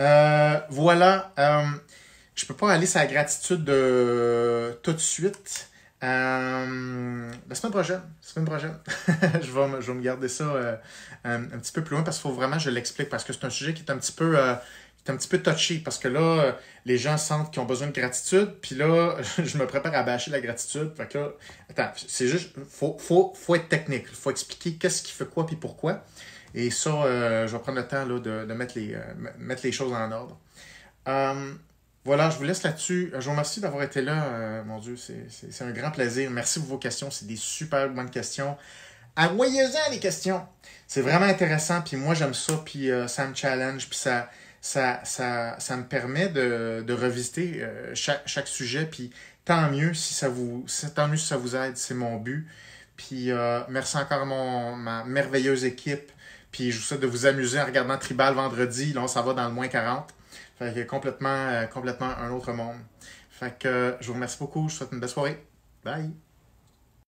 Euh, voilà. Euh, je ne peux pas aller sur la gratitude de, tout de suite. Euh, la semaine prochaine. Semaine prochaine. je, vais, je vais me garder ça un, petit peu plus loin parce qu'il faut vraiment que je l'explique parce que c'est un sujet qui est un petit peu c'est un petit peu touché parce que là, les gens sentent qu'ils ont besoin de gratitude, puis là, je me prépare à bâcher la gratitude. Fait que là, attends, c'est juste, faut, faut, faut être technique. Il faut expliquer qu'est-ce qui fait quoi puis pourquoi. Et ça, euh, je vais prendre le temps là, de, de mettre, les, euh, mettre les choses en ordre. Euh, voilà, je vous laisse là-dessus. Je vous remercie d'avoir été là. mon Dieu, c'est un grand plaisir. Merci pour vos questions. C'est des super bonnes questions. Envoyez-en les questions. C'est vraiment intéressant. Puis moi, j'aime ça. Puis ça me challenge. Puis ça, ça, ça, ça me permet de, de revisiter euh, chaque, chaque, sujet. Puis tant mieux si ça vous, tant mieux si ça vous aide, c'est mon but. Puis euh, merci encore à mon, ma merveilleuse équipe. Puis je vous souhaite de vous amuser en regardant Tribal vendredi. Là, on va dans le moins 40. Fait que complètement, euh, complètement un autre monde. Fait que je vous remercie beaucoup. Je vous souhaite une belle soirée. Bye!